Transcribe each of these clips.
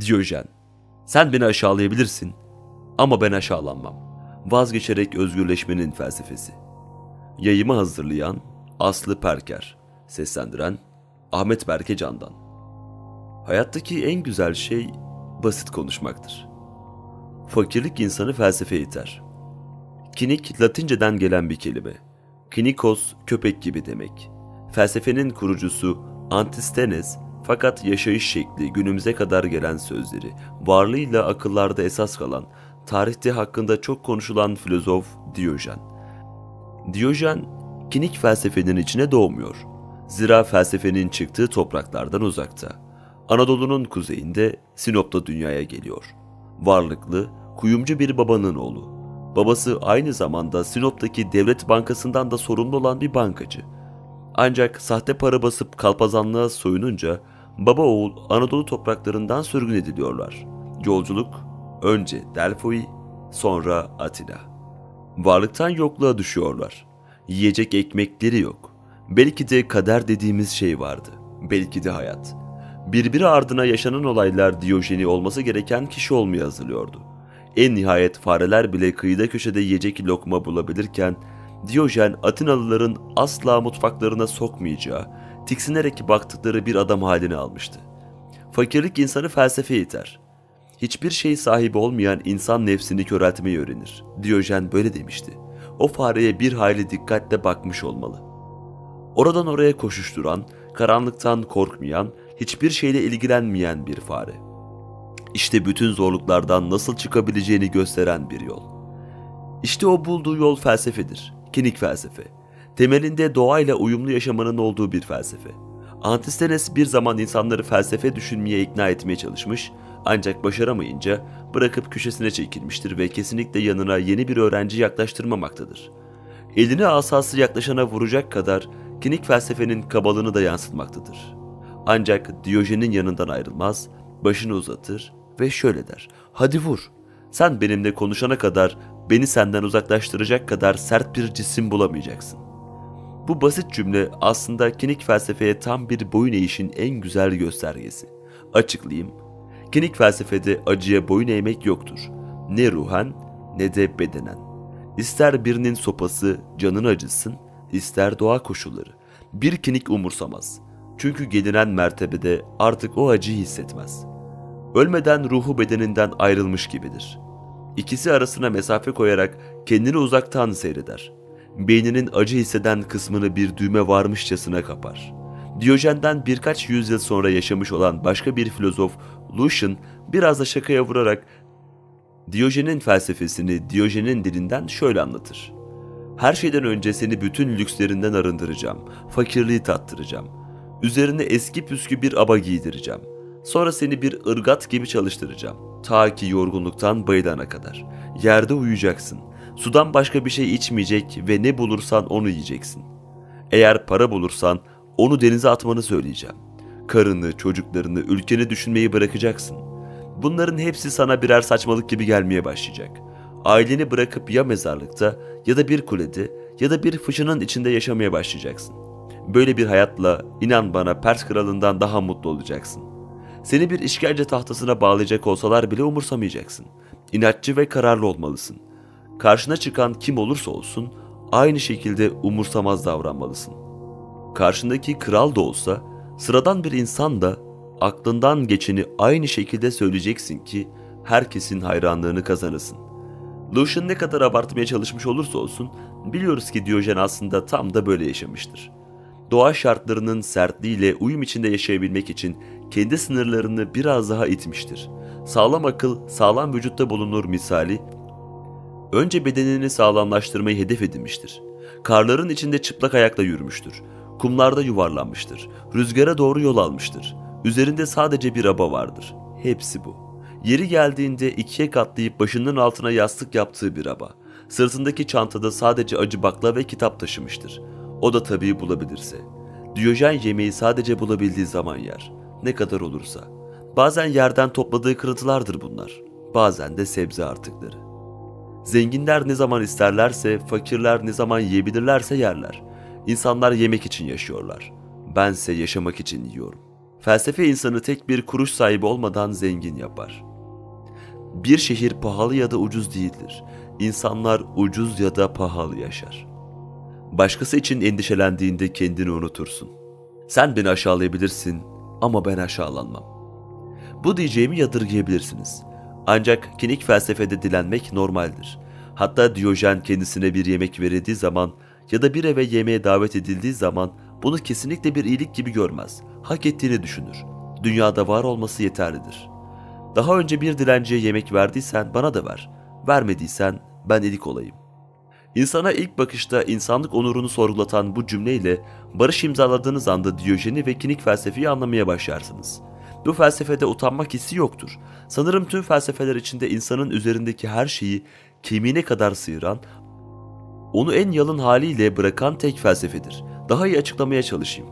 Diyojen, sen beni aşağılayabilirsin ama ben aşağılanmam. Vazgeçerek özgürleşmenin felsefesi. Yayımı hazırlayan Aslı Perker, seslendiren Ahmet Berke Candan. Hayattaki en güzel şey basit konuşmaktır. Fakirlik insanı felsefeye iter. Kinik Latinceden gelen bir kelime. Kinikos köpek gibi demek. Felsefenin kurucusu Antistenes fakat yaşayış şekli günümüze kadar gelen sözleri, varlığıyla akıllarda esas kalan, tarihte hakkında çok konuşulan filozof Diyojen. Diyojen, kinik felsefenin içine doğmuyor. Zira felsefenin çıktığı topraklardan uzakta. Anadolu'nun kuzeyinde Sinop'ta dünyaya geliyor. Varlıklı, kuyumcu bir babanın oğlu. Babası aynı zamanda Sinop'taki devlet bankasından da sorumlu olan bir bankacı. Ancak sahte para basıp kalpazanlığa soyununca baba oğul Anadolu topraklarından sürgün ediliyorlar. Yolculuk önce Delphi, sonra Atina. Varlıktan yokluğa düşüyorlar. Yiyecek ekmekleri yok. Belki de kader dediğimiz şey vardı. Belki de hayat. Birbiri ardına yaşanan olaylar Diyojeni olması gereken kişi olmaya hazırlıyordu. En nihayet fareler bile kıyıda köşede yiyecek lokma bulabilirken Diyojen Atinalıların asla mutfaklarına sokmayacağı, tiksinerek baktıkları bir adam haline almıştı. Fakirlik insanı felsefeye iter. Hiçbir şey sahibi olmayan insan nefsini köreltmeyi öğrenir. Diyojen böyle demişti. O fareye bir hayli dikkatle bakmış olmalı. Oradan oraya koşuşturan, karanlıktan korkmayan, hiçbir şeyle ilgilenmeyen bir fare. İşte bütün zorluklardan nasıl çıkabileceğini gösteren bir yol. İşte o bulduğu yol felsefedir. Kinik felsefe. Temelinde doğayla uyumlu yaşamanın olduğu bir felsefe. Antistenes bir zaman insanları felsefe düşünmeye ikna etmeye çalışmış ancak başaramayınca bırakıp köşesine çekilmiştir ve kesinlikle yanına yeni bir öğrenci yaklaştırmamaktadır. Eline asası yaklaşana vuracak kadar kinik felsefenin kabalığını da yansıtmaktadır. Ancak Diyojen'in yanından ayrılmaz, başını uzatır ve şöyle der. Hadi vur. Sen benimle konuşana kadar beni senden uzaklaştıracak kadar sert bir cisim bulamayacaksın. Bu basit cümle aslında kinik felsefeye tam bir boyun eğişin en güzel göstergesi. Açıklayayım. Kinik felsefede acıya boyun eğmek yoktur. Ne ruhen ne de bedenen. İster birinin sopası canını acısın, ister doğa koşulları. Bir kinik umursamaz. Çünkü gelinen mertebede artık o acıyı hissetmez. Ölmeden ruhu bedeninden ayrılmış gibidir. İkisi arasına mesafe koyarak kendini uzaktan seyreder. Beyninin acı hisseden kısmını bir düğme varmışçasına kapar. Diyojen'den birkaç yüzyıl sonra yaşamış olan başka bir filozof Lucian biraz da şakaya vurarak Diyojen'in felsefesini Diyojen'in dilinden şöyle anlatır. Her şeyden önce seni bütün lükslerinden arındıracağım, fakirliği tattıracağım. Üzerine eski püskü bir aba giydireceğim. Sonra seni bir ırgat gibi çalıştıracağım. Ta ki yorgunluktan bayılana kadar. Yerde uyuyacaksın. Sudan başka bir şey içmeyecek ve ne bulursan onu yiyeceksin. Eğer para bulursan onu denize atmanı söyleyeceğim. Karını, çocuklarını, ülkeni düşünmeyi bırakacaksın. Bunların hepsi sana birer saçmalık gibi gelmeye başlayacak. Aileni bırakıp ya mezarlıkta ya da bir kulede ya da bir fıçının içinde yaşamaya başlayacaksın. Böyle bir hayatla inan bana Pers kralından daha mutlu olacaksın. Seni bir işkence tahtasına bağlayacak olsalar bile umursamayacaksın. İnatçı ve kararlı olmalısın. Karşına çıkan kim olursa olsun aynı şekilde umursamaz davranmalısın. Karşındaki kral da olsa, sıradan bir insan da aklından geçeni aynı şekilde söyleyeceksin ki herkesin hayranlığını kazanırsın. Lucian ne kadar abartmaya çalışmış olursa olsun biliyoruz ki Diyojen aslında tam da böyle yaşamıştır. Doğa şartlarının sertliğiyle uyum içinde yaşayabilmek için kendi sınırlarını biraz daha itmiştir. Sağlam akıl, sağlam vücutta bulunur misali, önce bedenini sağlamlaştırmayı hedef edinmiştir. Karların içinde çıplak ayakla yürümüştür. Kumlarda yuvarlanmıştır. Rüzgara doğru yol almıştır. Üzerinde sadece bir aba vardır. Hepsi bu. Yeri geldiğinde ikiye katlayıp başının altına yastık yaptığı bir aba. Sırtındaki çantada sadece acı bakla ve kitap taşımıştır. O da tabii bulabilirse. Diyojen yemeği sadece bulabildiği zaman yer. Ne kadar olursa. Bazen yerden topladığı kırıntılardır bunlar. Bazen de sebze artıkları. Zenginler ne zaman isterlerse, fakirler ne zaman yiyebilirlerse yerler. İnsanlar yemek için yaşıyorlar. Bense yaşamak için yiyorum. Felsefe insanı tek bir kuruş sahibi olmadan zengin yapar. Bir şehir pahalı ya da ucuz değildir. İnsanlar ucuz ya da pahalı yaşar. Başkası için endişelendiğinde kendini unutursun. Sen beni aşağılayabilirsin ama ben aşağılanmam. Bu diyeceğimi yadırgayabilirsiniz. Ancak kinik felsefede dilenmek normaldir. Hatta Diyojen kendisine bir yemek verildiği zaman ya da bir eve yemeğe davet edildiği zaman bunu kesinlikle bir iyilik gibi görmez. Hak ettiğini düşünür. Dünyada var olması yeterlidir. Daha önce bir dilenciye yemek verdiysen bana da ver. Vermediysen ben ilik olayım. İnsana ilk bakışta insanlık onurunu sorgulatan bu cümleyle barış imzaladığınız anda Diyojen'i ve kinik felsefeyi anlamaya başlarsınız. Bu felsefede utanmak hissi yoktur. Sanırım tüm felsefeler içinde insanın üzerindeki her şeyi kemiğine kadar sıyıran, onu en yalın haliyle bırakan tek felsefedir. Daha iyi açıklamaya çalışayım.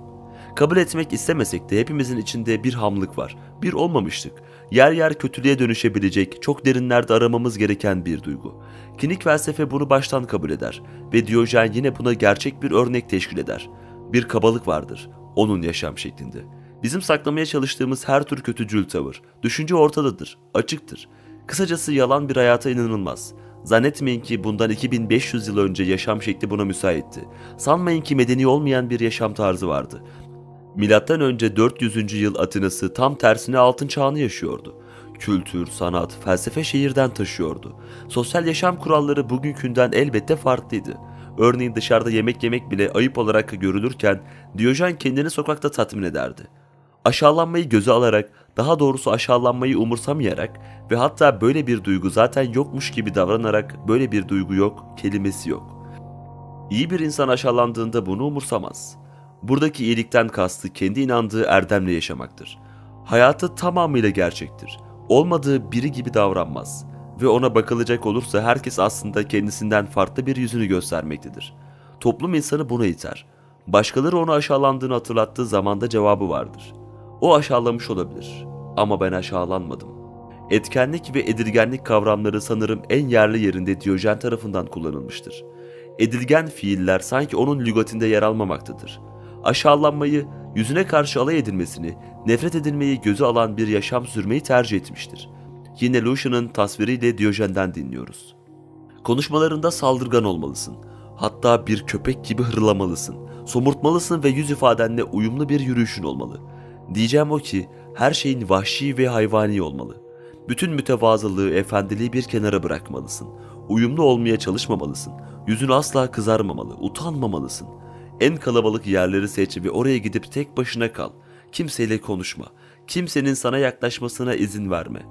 Kabul etmek istemesek de hepimizin içinde bir hamlık var, bir olmamışlık. Yer yer kötülüğe dönüşebilecek, çok derinlerde aramamız gereken bir duygu. Kinik felsefe bunu baştan kabul eder ve Diyojen yine buna gerçek bir örnek teşkil eder. Bir kabalık vardır, onun yaşam şeklinde. Bizim saklamaya çalıştığımız her tür kötücül tavır, düşünce ortadadır, açıktır. Kısacası yalan bir hayata inanılmaz. Zannetmeyin ki bundan 2500 yıl önce yaşam şekli buna müsaitti. Sanmayın ki medeni olmayan bir yaşam tarzı vardı. Milattan önce 400. yıl Atina'sı tam tersine altın çağını yaşıyordu. Kültür, sanat, felsefe şehirden taşıyordu. Sosyal yaşam kuralları bugünkünden elbette farklıydı. Örneğin dışarıda yemek yemek bile ayıp olarak görülürken Diyojen kendini sokakta tatmin ederdi. Aşağılanmayı göze alarak, daha doğrusu aşağılanmayı umursamayarak ve hatta böyle bir duygu zaten yokmuş gibi davranarak böyle bir duygu yok kelimesi yok. İyi bir insan aşağılandığında bunu umursamaz. Buradaki iyilikten kastı kendi inandığı erdemle yaşamaktır. Hayatı tamamıyla gerçektir. Olmadığı biri gibi davranmaz ve ona bakılacak olursa herkes aslında kendisinden farklı bir yüzünü göstermektedir. Toplum insanı buna iter. Başkaları onu aşağılandığını hatırlattığı zamanda cevabı vardır. O aşağılamış olabilir ama ben aşağılanmadım. Etkenlik ve edilgenlik kavramları sanırım en yerli yerinde Diyojen tarafından kullanılmıştır. Edilgen fiiller sanki onun lügatinde yer almamaktadır aşağılanmayı, yüzüne karşı alay edilmesini, nefret edilmeyi göze alan bir yaşam sürmeyi tercih etmiştir. Yine Lucian'ın tasviriyle Diyojen'den dinliyoruz. Konuşmalarında saldırgan olmalısın. Hatta bir köpek gibi hırlamalısın. Somurtmalısın ve yüz ifadenle uyumlu bir yürüyüşün olmalı. Diyeceğim o ki her şeyin vahşi ve hayvani olmalı. Bütün mütevazılığı, efendiliği bir kenara bırakmalısın. Uyumlu olmaya çalışmamalısın. Yüzün asla kızarmamalı, utanmamalısın. En kalabalık yerleri seç ve oraya gidip tek başına kal. Kimseyle konuşma. Kimsenin sana yaklaşmasına izin verme.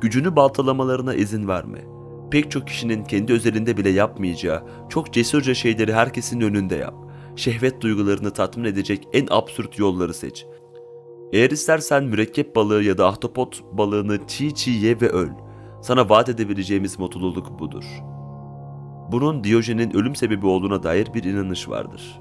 Gücünü baltalamalarına izin verme. Pek çok kişinin kendi özelinde bile yapmayacağı çok cesurca şeyleri herkesin önünde yap. Şehvet duygularını tatmin edecek en absürt yolları seç. Eğer istersen mürekkep balığı ya da ahtapot balığını çiğ çiğ ye ve öl. Sana vaat edebileceğimiz mutluluk budur. Bunun Diyojen'in ölüm sebebi olduğuna dair bir inanış vardır.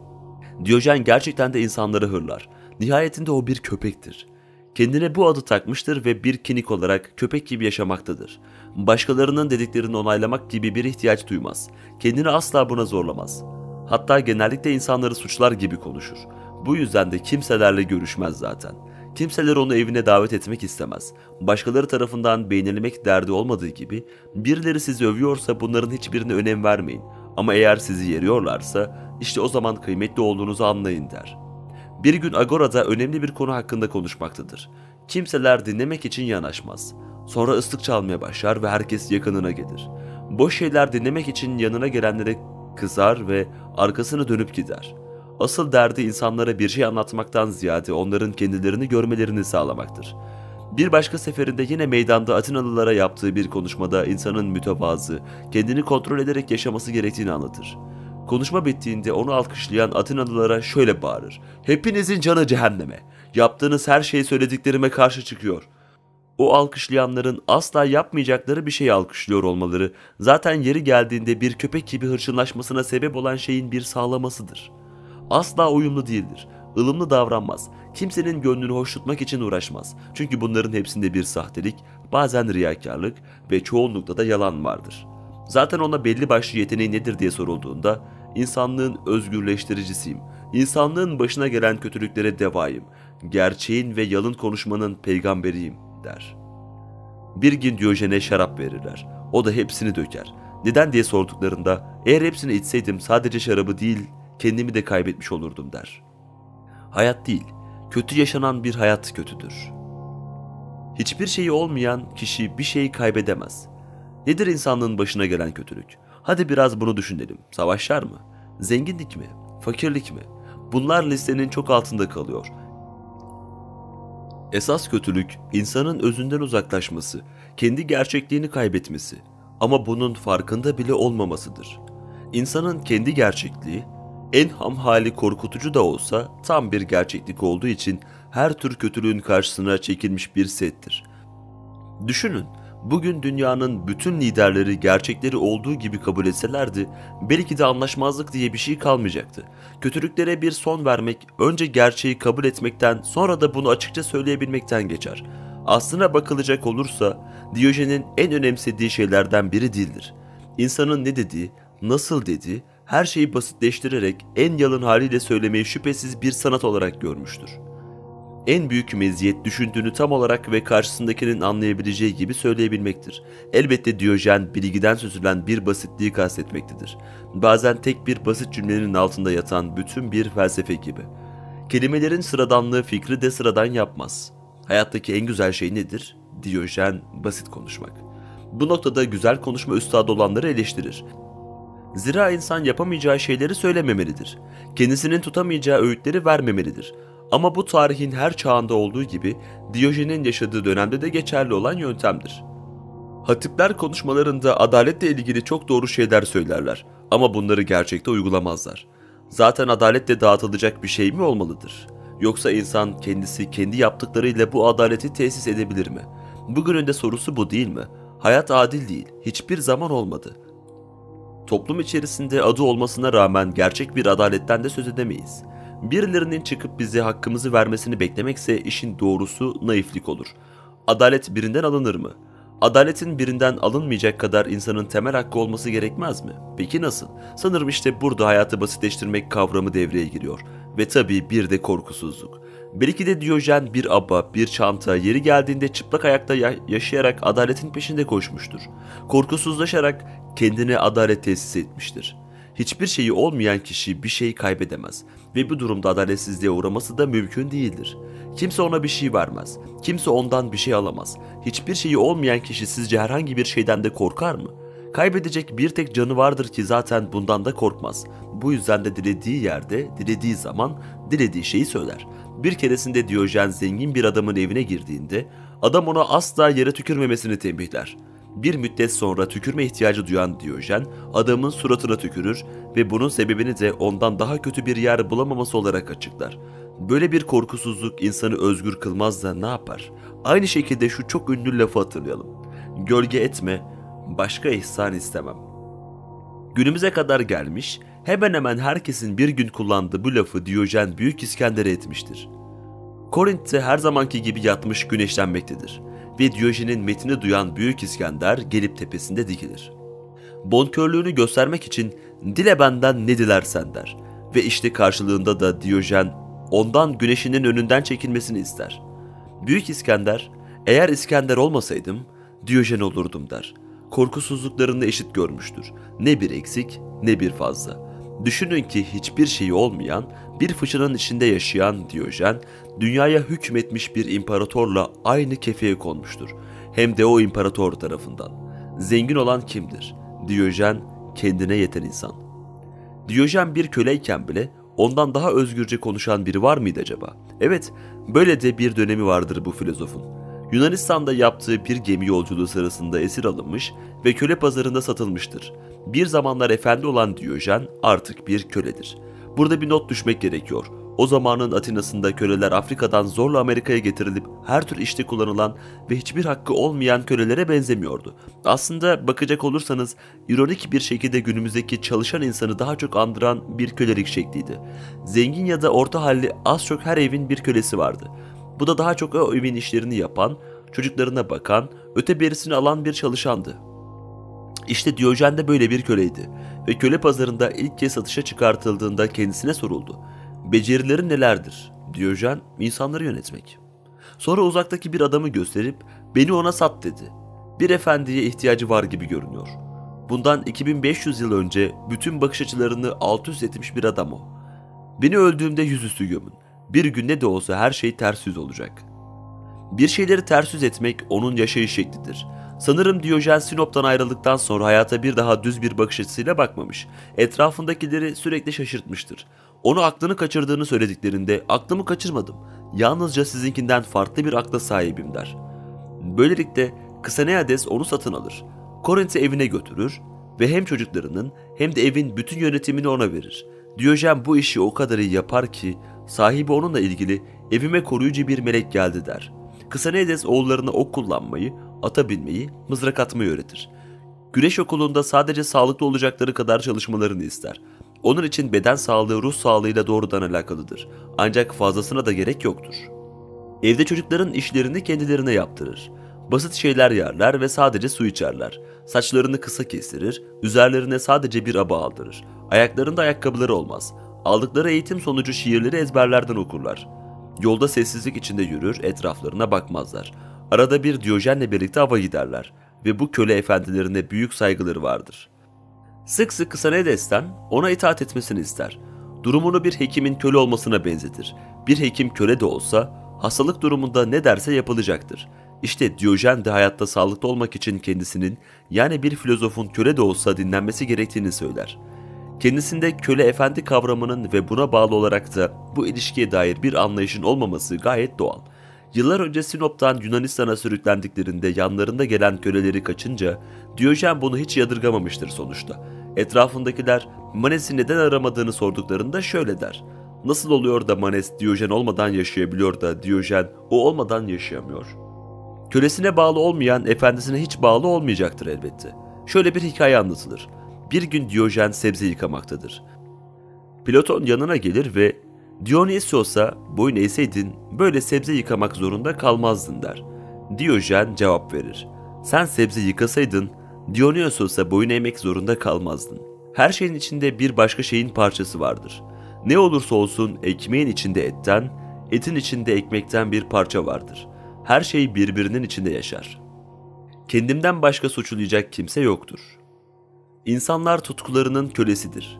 Diyojen gerçekten de insanları hırlar. Nihayetinde o bir köpektir. Kendine bu adı takmıştır ve bir kinik olarak köpek gibi yaşamaktadır. Başkalarının dediklerini onaylamak gibi bir ihtiyaç duymaz. Kendini asla buna zorlamaz. Hatta genellikle insanları suçlar gibi konuşur. Bu yüzden de kimselerle görüşmez zaten. Kimseler onu evine davet etmek istemez. Başkaları tarafından beğenilmek derdi olmadığı gibi birileri sizi övüyorsa bunların hiçbirine önem vermeyin. Ama eğer sizi yeriyorlarsa işte o zaman kıymetli olduğunuzu anlayın der. Bir gün Agora'da önemli bir konu hakkında konuşmaktadır. Kimseler dinlemek için yanaşmaz. Sonra ıslık çalmaya başlar ve herkes yakınına gelir. Boş şeyler dinlemek için yanına gelenlere kızar ve arkasını dönüp gider. Asıl derdi insanlara bir şey anlatmaktan ziyade onların kendilerini görmelerini sağlamaktır. Bir başka seferinde yine meydanda Atinalılara yaptığı bir konuşmada insanın mütevazı, kendini kontrol ederek yaşaması gerektiğini anlatır. Konuşma bittiğinde onu alkışlayan Atinalılara şöyle bağırır. Hepinizin canı cehenneme. Yaptığınız her şey söylediklerime karşı çıkıyor. O alkışlayanların asla yapmayacakları bir şey alkışlıyor olmaları zaten yeri geldiğinde bir köpek gibi hırçınlaşmasına sebep olan şeyin bir sağlamasıdır. Asla uyumlu değildir. ılımlı davranmaz. Kimsenin gönlünü hoş tutmak için uğraşmaz. Çünkü bunların hepsinde bir sahtelik, bazen riyakarlık ve çoğunlukla da yalan vardır.'' Zaten ona belli başlı yeteneği nedir diye sorulduğunda insanlığın özgürleştiricisiyim. İnsanlığın başına gelen kötülüklere devayım. gerçeğin ve yalın konuşmanın peygamberiyim der. Bir gün Diyojen'e şarap verirler. O da hepsini döker. Neden diye sorduklarında eğer hepsini içseydim sadece şarabı değil kendimi de kaybetmiş olurdum der. Hayat değil, kötü yaşanan bir hayat kötüdür. Hiçbir şeyi olmayan kişi bir şeyi kaybedemez. Nedir insanlığın başına gelen kötülük? Hadi biraz bunu düşünelim. Savaşlar mı? Zenginlik mi? Fakirlik mi? Bunlar listenin çok altında kalıyor. Esas kötülük insanın özünden uzaklaşması, kendi gerçekliğini kaybetmesi ama bunun farkında bile olmamasıdır. İnsanın kendi gerçekliği en ham hali korkutucu da olsa tam bir gerçeklik olduğu için her tür kötülüğün karşısına çekilmiş bir settir. Düşünün, bugün dünyanın bütün liderleri gerçekleri olduğu gibi kabul etselerdi, belki de anlaşmazlık diye bir şey kalmayacaktı. Kötülüklere bir son vermek, önce gerçeği kabul etmekten, sonra da bunu açıkça söyleyebilmekten geçer. Aslına bakılacak olursa, Diyojen'in en önemsediği şeylerden biri değildir. İnsanın ne dediği, nasıl dediği, her şeyi basitleştirerek en yalın haliyle söylemeyi şüphesiz bir sanat olarak görmüştür. En büyük meziyet düşündüğünü tam olarak ve karşısındakinin anlayabileceği gibi söyleyebilmektir. Elbette Diyojen bilgiden süzülen bir basitliği kastetmektedir. Bazen tek bir basit cümlenin altında yatan bütün bir felsefe gibi. Kelimelerin sıradanlığı fikri de sıradan yapmaz. Hayattaki en güzel şey nedir? Diyojen basit konuşmak. Bu noktada güzel konuşma üstadı olanları eleştirir. Zira insan yapamayacağı şeyleri söylememelidir. Kendisinin tutamayacağı öğütleri vermemelidir. Ama bu tarihin her çağında olduğu gibi Diyojen'in yaşadığı dönemde de geçerli olan yöntemdir. Hatipler konuşmalarında adaletle ilgili çok doğru şeyler söylerler ama bunları gerçekte uygulamazlar. Zaten adaletle dağıtılacak bir şey mi olmalıdır? Yoksa insan kendisi kendi yaptıklarıyla bu adaleti tesis edebilir mi? Bugünün de sorusu bu değil mi? Hayat adil değil, hiçbir zaman olmadı. Toplum içerisinde adı olmasına rağmen gerçek bir adaletten de söz edemeyiz. Birilerinin çıkıp bize hakkımızı vermesini beklemekse işin doğrusu naiflik olur. Adalet birinden alınır mı? Adaletin birinden alınmayacak kadar insanın temel hakkı olması gerekmez mi? Peki nasıl? Sanırım işte burada hayatı basitleştirmek kavramı devreye giriyor. Ve tabii bir de korkusuzluk. Belki de Diyojen bir aba, bir çanta yeri geldiğinde çıplak ayakta ya- yaşayarak adaletin peşinde koşmuştur. Korkusuzlaşarak kendine adalet tesis etmiştir. Hiçbir şeyi olmayan kişi bir şey kaybedemez ve bu durumda adaletsizliğe uğraması da mümkün değildir. Kimse ona bir şey vermez. Kimse ondan bir şey alamaz. Hiçbir şeyi olmayan kişi sizce herhangi bir şeyden de korkar mı? Kaybedecek bir tek canı vardır ki zaten bundan da korkmaz. Bu yüzden de dilediği yerde, dilediği zaman dilediği şeyi söyler. Bir keresinde Diyojen zengin bir adamın evine girdiğinde adam ona asla yere tükürmemesini tembihler. Bir müddet sonra tükürme ihtiyacı duyan Diyojen adamın suratına tükürür ve bunun sebebini de ondan daha kötü bir yer bulamaması olarak açıklar. Böyle bir korkusuzluk insanı özgür kılmaz da ne yapar? Aynı şekilde şu çok ünlü lafı hatırlayalım. Gölge etme, başka ihsan istemem. Günümüze kadar gelmiş, hemen hemen herkesin bir gün kullandığı bu lafı Diyojen Büyük İskender'e etmiştir. Korint'te her zamanki gibi yatmış güneşlenmektedir ve Diyojen'in metini duyan Büyük İskender gelip tepesinde dikilir. Bonkörlüğünü göstermek için dile benden ne dilersen der ve işte karşılığında da Diyojen ondan güneşinin önünden çekilmesini ister. Büyük İskender, eğer İskender olmasaydım Diyojen olurdum der. Korkusuzluklarını eşit görmüştür. Ne bir eksik ne bir fazla. Düşünün ki hiçbir şeyi olmayan, bir fıçının içinde yaşayan Diyojen, dünyaya hükmetmiş bir imparatorla aynı kefeye konmuştur. Hem de o imparator tarafından. Zengin olan kimdir? Diyojen kendine yeten insan. Diyojen bir köleyken bile ondan daha özgürce konuşan biri var mıydı acaba? Evet, böyle de bir dönemi vardır bu filozofun. Yunanistan'da yaptığı bir gemi yolculuğu sırasında esir alınmış ve köle pazarında satılmıştır. Bir zamanlar efendi olan Diyojen artık bir köledir. Burada bir not düşmek gerekiyor. O zamanın Atina'sında köleler Afrika'dan zorla Amerika'ya getirilip her tür işte kullanılan ve hiçbir hakkı olmayan kölelere benzemiyordu. Aslında bakacak olursanız ironik bir şekilde günümüzdeki çalışan insanı daha çok andıran bir kölelik şekliydi. Zengin ya da orta halli az çok her evin bir kölesi vardı. Bu da daha çok o evin işlerini yapan, çocuklarına bakan, öte berisini alan bir çalışandı. İşte Diyojen de böyle bir köleydi ve köle pazarında ilk kez satışa çıkartıldığında kendisine soruldu. Becerileri nelerdir? Diyojen insanları yönetmek. Sonra uzaktaki bir adamı gösterip beni ona sat dedi. Bir efendiye ihtiyacı var gibi görünüyor. Bundan 2500 yıl önce bütün bakış açılarını alt üst etmiş bir adam o. Beni öldüğümde yüzüstü gömün. Bir gün ne de olsa her şey ters yüz olacak. Bir şeyleri ters yüz etmek onun yaşayış şeklidir. Sanırım Diyojen Sinop'tan ayrıldıktan sonra hayata bir daha düz bir bakış açısıyla bakmamış. Etrafındakileri sürekli şaşırtmıştır. Onu aklını kaçırdığını söylediklerinde aklımı kaçırmadım. Yalnızca sizinkinden farklı bir akla sahibim der. Böylelikle Ksaneades onu satın alır. Korint'i evine götürür ve hem çocuklarının hem de evin bütün yönetimini ona verir. Diyojen bu işi o kadar iyi yapar ki sahibi onunla ilgili evime koruyucu bir melek geldi der. Ksanedes oğullarına ok kullanmayı, ata binmeyi, mızrak atmayı öğretir. Güreş okulunda sadece sağlıklı olacakları kadar çalışmalarını ister. Onun için beden sağlığı ruh sağlığıyla doğrudan alakalıdır. Ancak fazlasına da gerek yoktur. Evde çocukların işlerini kendilerine yaptırır. Basit şeyler yerler ve sadece su içerler. Saçlarını kısa kestirir, üzerlerine sadece bir aba aldırır. Ayaklarında ayakkabıları olmaz. Aldıkları eğitim sonucu şiirleri ezberlerden okurlar. Yolda sessizlik içinde yürür, etraflarına bakmazlar. Arada bir Diyojen'le birlikte ava giderler ve bu köle efendilerine büyük saygıları vardır. Sık sık Kısanedes'ten ona itaat etmesini ister. Durumunu bir hekimin köle olmasına benzetir. Bir hekim köle de olsa hastalık durumunda ne derse yapılacaktır. İşte Diyojen de hayatta sağlıklı olmak için kendisinin yani bir filozofun köle de olsa dinlenmesi gerektiğini söyler. Kendisinde köle efendi kavramının ve buna bağlı olarak da bu ilişkiye dair bir anlayışın olmaması gayet doğal. Yıllar önce Sinop'tan Yunanistan'a sürüklendiklerinde yanlarında gelen köleleri kaçınca Diyojen bunu hiç yadırgamamıştır sonuçta. Etrafındakiler Manes'i neden aramadığını sorduklarında şöyle der. Nasıl oluyor da Manes Diyojen olmadan yaşayabiliyor da Diyojen o olmadan yaşayamıyor? Kölesine bağlı olmayan efendisine hiç bağlı olmayacaktır elbette. Şöyle bir hikaye anlatılır. Bir gün Diyojen sebze yıkamaktadır. Platon yanına gelir ve Dionysos'a boyun eğseydin böyle sebze yıkamak zorunda kalmazdın der. Diyojen cevap verir. Sen sebze yıkasaydın Dionysos'a boyun eğmek zorunda kalmazdın. Her şeyin içinde bir başka şeyin parçası vardır. Ne olursa olsun ekmeğin içinde etten, etin içinde ekmekten bir parça vardır. Her şey birbirinin içinde yaşar. Kendimden başka suçlayacak kimse yoktur. İnsanlar tutkularının kölesidir.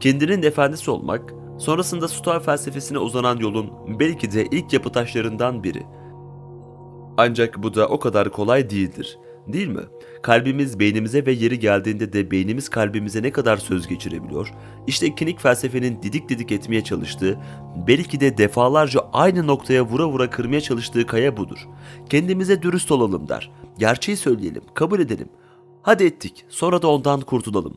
Kendinin efendisi olmak, sonrasında Stoa felsefesine uzanan yolun belki de ilk yapı taşlarından biri. Ancak bu da o kadar kolay değildir. Değil mi? Kalbimiz beynimize ve yeri geldiğinde de beynimiz kalbimize ne kadar söz geçirebiliyor? İşte kinik felsefenin didik didik etmeye çalıştığı, belki de defalarca aynı noktaya vura vura kırmaya çalıştığı kaya budur. Kendimize dürüst olalım der. Gerçeği söyleyelim, kabul edelim. Hadi ettik, sonra da ondan kurtulalım.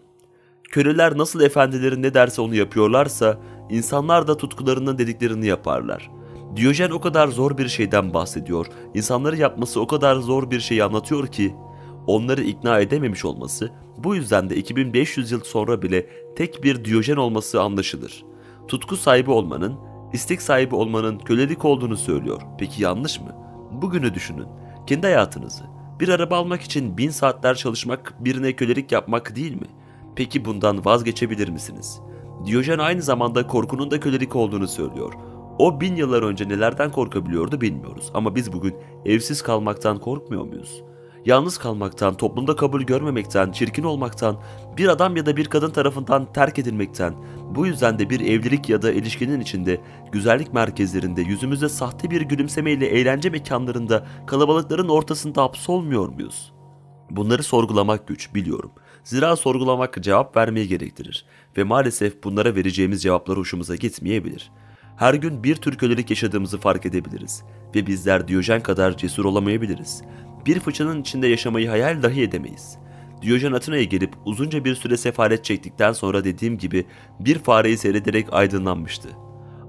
Köleler nasıl efendilerin ne derse onu yapıyorlarsa, insanlar da tutkularının dediklerini yaparlar.'' Diyojen o kadar zor bir şeyden bahsediyor, insanları yapması o kadar zor bir şeyi anlatıyor ki, onları ikna edememiş olması, bu yüzden de 2500 yıl sonra bile tek bir Diyojen olması anlaşılır. Tutku sahibi olmanın, istek sahibi olmanın kölelik olduğunu söylüyor. Peki yanlış mı? Bugünü düşünün, kendi hayatınızı. Bir araba almak için bin saatler çalışmak birine kölelik yapmak değil mi? Peki bundan vazgeçebilir misiniz? Diyojen aynı zamanda korkunun da kölelik olduğunu söylüyor. O bin yıllar önce nelerden korkabiliyordu bilmiyoruz ama biz bugün evsiz kalmaktan korkmuyor muyuz? Yalnız kalmaktan, toplumda kabul görmemekten, çirkin olmaktan, bir adam ya da bir kadın tarafından terk edilmekten, bu yüzden de bir evlilik ya da ilişkinin içinde, güzellik merkezlerinde, yüzümüzde sahte bir gülümsemeyle eğlence mekanlarında, kalabalıkların ortasında hapsolmuyor muyuz? Bunları sorgulamak güç, biliyorum. Zira sorgulamak cevap vermeyi gerektirir ve maalesef bunlara vereceğimiz cevaplar hoşumuza gitmeyebilir.'' her gün bir tür kölelik yaşadığımızı fark edebiliriz ve bizler Diyojen kadar cesur olamayabiliriz. Bir fıçının içinde yaşamayı hayal dahi edemeyiz. Diyojen Atina'ya gelip uzunca bir süre sefalet çektikten sonra dediğim gibi bir fareyi seyrederek aydınlanmıştı.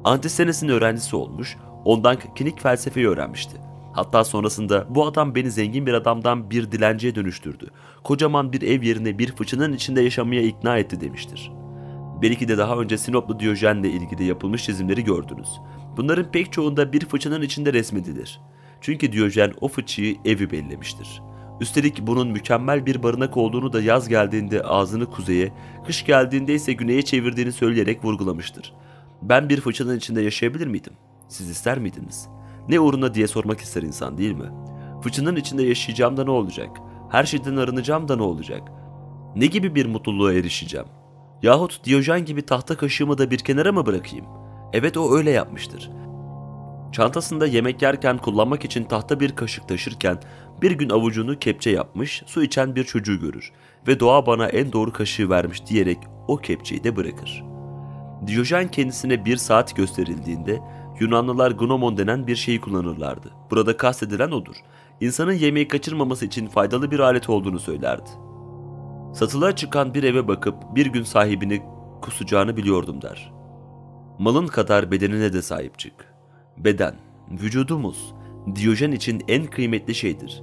Antistenes'in öğrencisi olmuş, ondan klinik felsefeyi öğrenmişti. Hatta sonrasında bu adam beni zengin bir adamdan bir dilenciye dönüştürdü. Kocaman bir ev yerine bir fıçının içinde yaşamaya ikna etti demiştir. Belki de daha önce Sinoplu Diyojen'le ilgili yapılmış çizimleri gördünüz. Bunların pek çoğunda bir fıçının içinde resmedilir. Çünkü Diyojen o fıçıyı evi bellemiştir. Üstelik bunun mükemmel bir barınak olduğunu da yaz geldiğinde ağzını kuzeye, kış geldiğinde ise güneye çevirdiğini söyleyerek vurgulamıştır. Ben bir fıçının içinde yaşayabilir miydim? Siz ister miydiniz? Ne uğruna diye sormak ister insan değil mi? Fıçının içinde yaşayacağım da ne olacak? Her şeyden arınacağım da ne olacak? Ne gibi bir mutluluğa erişeceğim? Yahut Diyojen gibi tahta kaşığımı da bir kenara mı bırakayım? Evet o öyle yapmıştır. Çantasında yemek yerken kullanmak için tahta bir kaşık taşırken bir gün avucunu kepçe yapmış, su içen bir çocuğu görür ve doğa bana en doğru kaşığı vermiş diyerek o kepçeyi de bırakır. Diyojen kendisine bir saat gösterildiğinde Yunanlılar gnomon denen bir şeyi kullanırlardı. Burada kastedilen odur. İnsanın yemeği kaçırmaması için faydalı bir alet olduğunu söylerdi. Satılığa çıkan bir eve bakıp bir gün sahibini kusacağını biliyordum der. Malın kadar bedenine de sahip çık. Beden, vücudumuz, Diyojen için en kıymetli şeydir.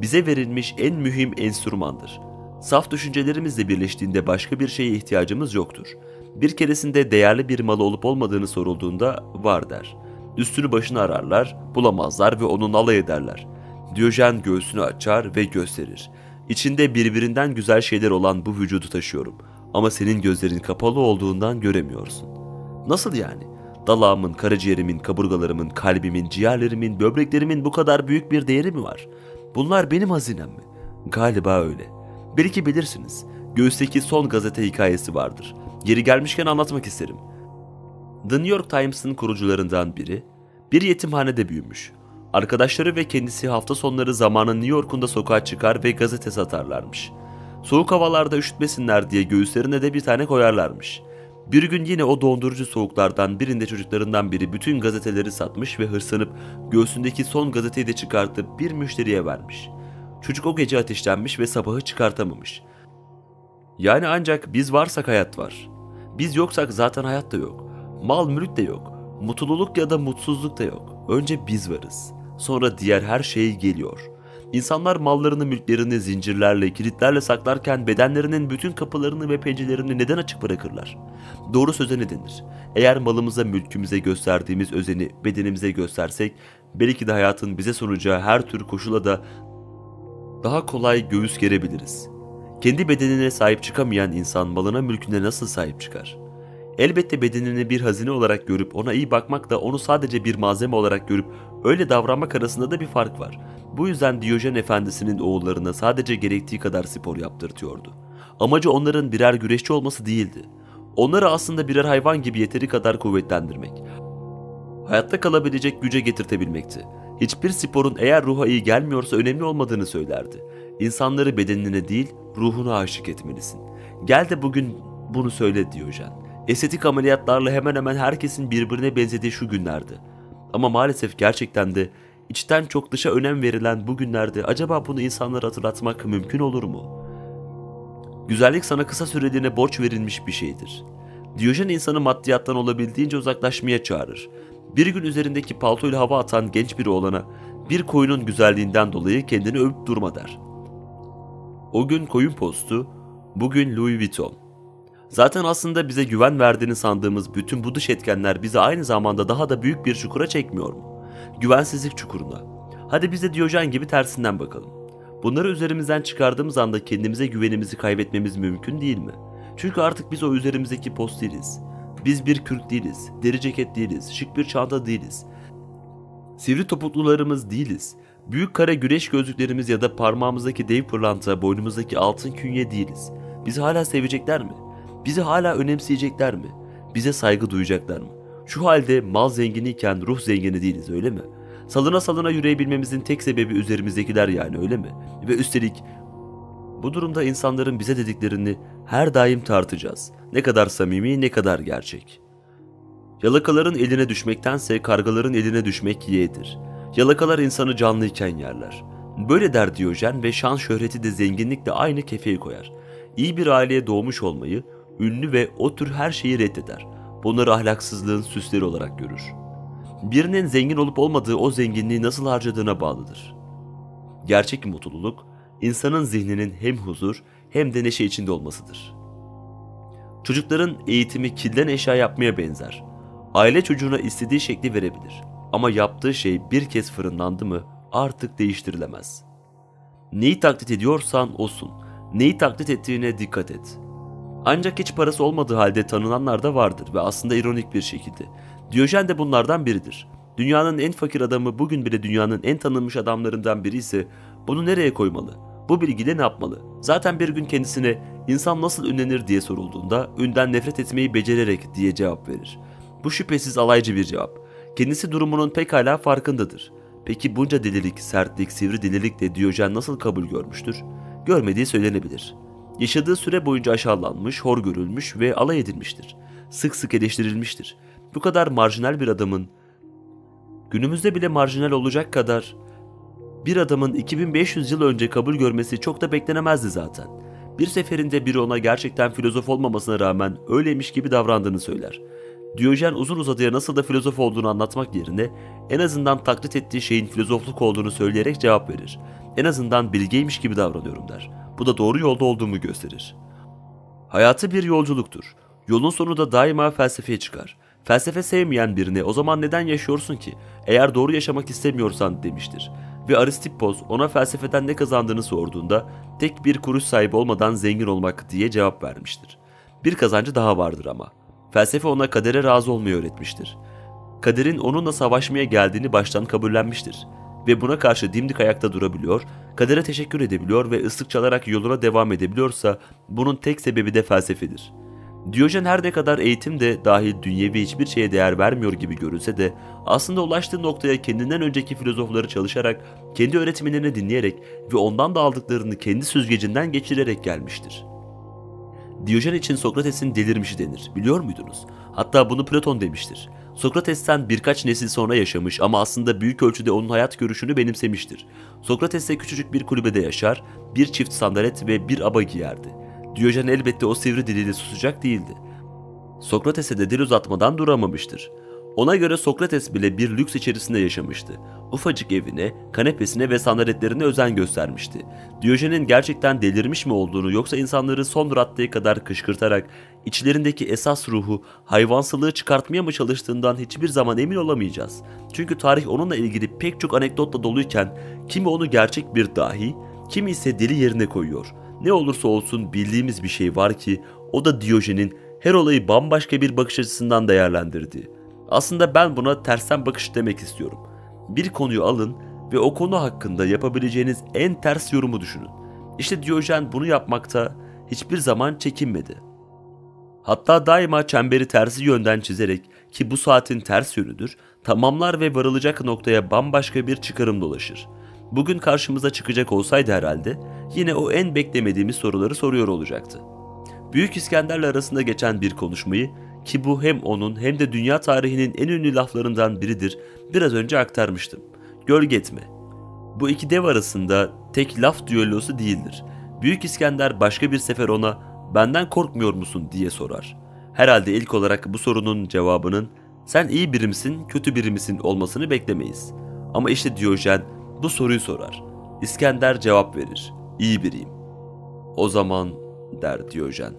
Bize verilmiş en mühim enstrümandır. Saf düşüncelerimizle birleştiğinde başka bir şeye ihtiyacımız yoktur. Bir keresinde değerli bir malı olup olmadığını sorulduğunda var der. Üstünü başını ararlar, bulamazlar ve onun alay ederler. Diyojen göğsünü açar ve gösterir. İçinde birbirinden güzel şeyler olan bu vücudu taşıyorum. Ama senin gözlerin kapalı olduğundan göremiyorsun. Nasıl yani? Dalağımın, karaciğerimin, kaburgalarımın, kalbimin, ciğerlerimin, böbreklerimin bu kadar büyük bir değeri mi var? Bunlar benim hazinem mi? Galiba öyle. Belki bilirsiniz. Göğüsteki son gazete hikayesi vardır. Yeri gelmişken anlatmak isterim. The New York Times'ın kurucularından biri, bir yetimhanede büyümüş. Arkadaşları ve kendisi hafta sonları zamanın New York'unda sokağa çıkar ve gazete satarlarmış. Soğuk havalarda üşütmesinler diye göğüslerine de bir tane koyarlarmış. Bir gün yine o dondurucu soğuklardan birinde çocuklarından biri bütün gazeteleri satmış ve hırslanıp göğsündeki son gazeteyi de çıkartıp bir müşteriye vermiş. Çocuk o gece ateşlenmiş ve sabahı çıkartamamış. Yani ancak biz varsak hayat var. Biz yoksak zaten hayat da yok. Mal mülk de yok. Mutluluk ya da mutsuzluk da yok. Önce biz varız. Sonra diğer her şey geliyor. İnsanlar mallarını, mülklerini zincirlerle, kilitlerle saklarken bedenlerinin bütün kapılarını ve pencerelerini neden açık bırakırlar? Doğru söze ne denir? Eğer malımıza, mülkümüze gösterdiğimiz özeni bedenimize göstersek, belki de hayatın bize sunacağı her tür koşula da daha kolay göğüs gerebiliriz. Kendi bedenine sahip çıkamayan insan malına mülküne nasıl sahip çıkar? Elbette bedenini bir hazine olarak görüp ona iyi bakmakla onu sadece bir malzeme olarak görüp öyle davranmak arasında da bir fark var. Bu yüzden Diyojen efendisinin oğullarına sadece gerektiği kadar spor yaptırtıyordu. Amacı onların birer güreşçi olması değildi. Onları aslında birer hayvan gibi yeteri kadar kuvvetlendirmek. Hayatta kalabilecek güce getirtebilmekti. Hiçbir sporun eğer ruha iyi gelmiyorsa önemli olmadığını söylerdi. İnsanları bedenine değil, ruhuna aşık etmelisin. Gel de bugün bunu söyle Diyojen. Estetik ameliyatlarla hemen hemen herkesin birbirine benzediği şu günlerde. Ama maalesef gerçekten de içten çok dışa önem verilen bu günlerde acaba bunu insanlara hatırlatmak mümkün olur mu? Güzellik sana kısa süreliğine borç verilmiş bir şeydir. Diyojen insanı maddiyattan olabildiğince uzaklaşmaya çağırır. Bir gün üzerindeki paltoyla hava atan genç bir oğlana bir koyunun güzelliğinden dolayı kendini övüp durma der. O gün koyun postu, bugün Louis Vuitton. Zaten aslında bize güven verdiğini sandığımız bütün bu dış etkenler bizi aynı zamanda daha da büyük bir çukura çekmiyor mu? Güvensizlik çukuruna. Hadi biz de Diyojen gibi tersinden bakalım. Bunları üzerimizden çıkardığımız anda kendimize güvenimizi kaybetmemiz mümkün değil mi? Çünkü artık biz o üzerimizdeki post değiliz. Biz bir kürk değiliz, deri ceket değiliz, şık bir çanta değiliz. Sivri topuklularımız değiliz. Büyük kare güneş gözlüklerimiz ya da parmağımızdaki dev pırlanta, boynumuzdaki altın künye değiliz. Bizi hala sevecekler mi? Bizi hala önemseyecekler mi? Bize saygı duyacaklar mı? Şu halde mal zenginiyken ruh zengini değiliz öyle mi? Salına salına yürüyebilmemizin tek sebebi üzerimizdekiler yani öyle mi? Ve üstelik bu durumda insanların bize dediklerini her daim tartacağız. Ne kadar samimi, ne kadar gerçek. Yalakaların eline düşmektense kargaların eline düşmek yeğdir. Yalakalar insanı canlıyken yerler. Böyle der Diyojen ve şan şöhreti de zenginlikle aynı kefeye koyar. İyi bir aileye doğmuş olmayı, ünlü ve o tür her şeyi reddeder. Bunları ahlaksızlığın süsleri olarak görür. Birinin zengin olup olmadığı o zenginliği nasıl harcadığına bağlıdır. Gerçek mutluluk, insanın zihninin hem huzur hem de neşe içinde olmasıdır. Çocukların eğitimi kilden eşya yapmaya benzer. Aile çocuğuna istediği şekli verebilir. Ama yaptığı şey bir kez fırınlandı mı artık değiştirilemez. Neyi taklit ediyorsan olsun. Neyi taklit ettiğine dikkat et. Ancak hiç parası olmadığı halde tanınanlar da vardır ve aslında ironik bir şekilde. Diyojen de bunlardan biridir. Dünyanın en fakir adamı bugün bile dünyanın en tanınmış adamlarından biri ise bunu nereye koymalı? Bu bilgiyle ne yapmalı? Zaten bir gün kendisine insan nasıl ünlenir diye sorulduğunda ünden nefret etmeyi becererek diye cevap verir. Bu şüphesiz alaycı bir cevap. Kendisi durumunun pekala farkındadır. Peki bunca delilik, sertlik, sivri delilikle Diyojen nasıl kabul görmüştür? Görmediği söylenebilir. Yaşadığı süre boyunca aşağılanmış, hor görülmüş ve alay edilmiştir. Sık sık eleştirilmiştir. Bu kadar marjinal bir adamın günümüzde bile marjinal olacak kadar bir adamın 2500 yıl önce kabul görmesi çok da beklenemezdi zaten. Bir seferinde biri ona gerçekten filozof olmamasına rağmen öyleymiş gibi davrandığını söyler. Diyojen uzun uzadıya nasıl da filozof olduğunu anlatmak yerine en azından taklit ettiği şeyin filozofluk olduğunu söyleyerek cevap verir. En azından bilgeymiş gibi davranıyorum der. Bu da doğru yolda olduğumu gösterir. Hayatı bir yolculuktur. Yolun sonu da daima felsefeye çıkar. Felsefe sevmeyen birine o zaman neden yaşıyorsun ki? Eğer doğru yaşamak istemiyorsan demiştir. Ve Aristippos ona felsefeden ne kazandığını sorduğunda tek bir kuruş sahibi olmadan zengin olmak diye cevap vermiştir. Bir kazancı daha vardır ama. Felsefe ona kadere razı olmayı öğretmiştir. Kaderin onunla savaşmaya geldiğini baştan kabullenmiştir. Ve buna karşı dimdik ayakta durabiliyor, kadere teşekkür edebiliyor ve ıslık çalarak yoluna devam edebiliyorsa bunun tek sebebi de felsefedir.'' Diyojen her ne kadar eğitim de dahil dünyevi hiçbir şeye değer vermiyor gibi görünse de aslında ulaştığı noktaya kendinden önceki filozofları çalışarak, kendi öğretmenlerini dinleyerek ve ondan da aldıklarını kendi süzgecinden geçirerek gelmiştir. Diyojen için Sokrates'in delirmişi denir. Biliyor muydunuz? Hatta bunu Platon demiştir. Sokrates'ten birkaç nesil sonra yaşamış ama aslında büyük ölçüde onun hayat görüşünü benimsemiştir. Sokrates ise küçücük bir kulübede yaşar, bir çift sandalet ve bir aba giyerdi. Diyojen elbette o sivri diliyle susacak değildi. Sokrates'e de dil uzatmadan duramamıştır. Ona göre Sokrates bile bir lüks içerisinde yaşamıştı. Ufacık evine, kanepesine ve sandaletlerine özen göstermişti. Diyojen'in gerçekten delirmiş mi olduğunu yoksa insanları son raddeye kadar kışkırtarak içlerindeki esas ruhu, hayvansılığı çıkartmaya mı çalıştığından hiçbir zaman emin olamayacağız. Çünkü tarih onunla ilgili pek çok anekdotla doluyken kimi onu gerçek bir dahi, kimi ise deli yerine koyuyor. Ne olursa olsun bildiğimiz bir şey var ki o da Diyojen'in her olayı bambaşka bir bakış açısından değerlendirdiği. Aslında ben buna tersten bakış demek istiyorum. Bir konuyu alın ve o konu hakkında yapabileceğiniz en ters yorumu düşünün. İşte Diyojen bunu yapmakta hiçbir zaman çekinmedi. Hatta daima çemberi tersi yönden çizerek ki bu saatin ters yönüdür, tamamlar ve varılacak noktaya bambaşka bir çıkarım dolaşır bugün karşımıza çıkacak olsaydı herhalde yine o en beklemediğimiz soruları soruyor olacaktı. Büyük İskender'le arasında geçen bir konuşmayı ki bu hem onun hem de dünya tarihinin en ünlü laflarından biridir biraz önce aktarmıştım. Gölge etme. Bu iki dev arasında tek laf düellosu değildir. Büyük İskender başka bir sefer ona benden korkmuyor musun diye sorar. Herhalde ilk olarak bu sorunun cevabının sen iyi biri misin, kötü biri misin olmasını beklemeyiz. Ama işte Diyojen bu soruyu sorar. İskender cevap verir. İyi biriyim. O zaman der Diyojen.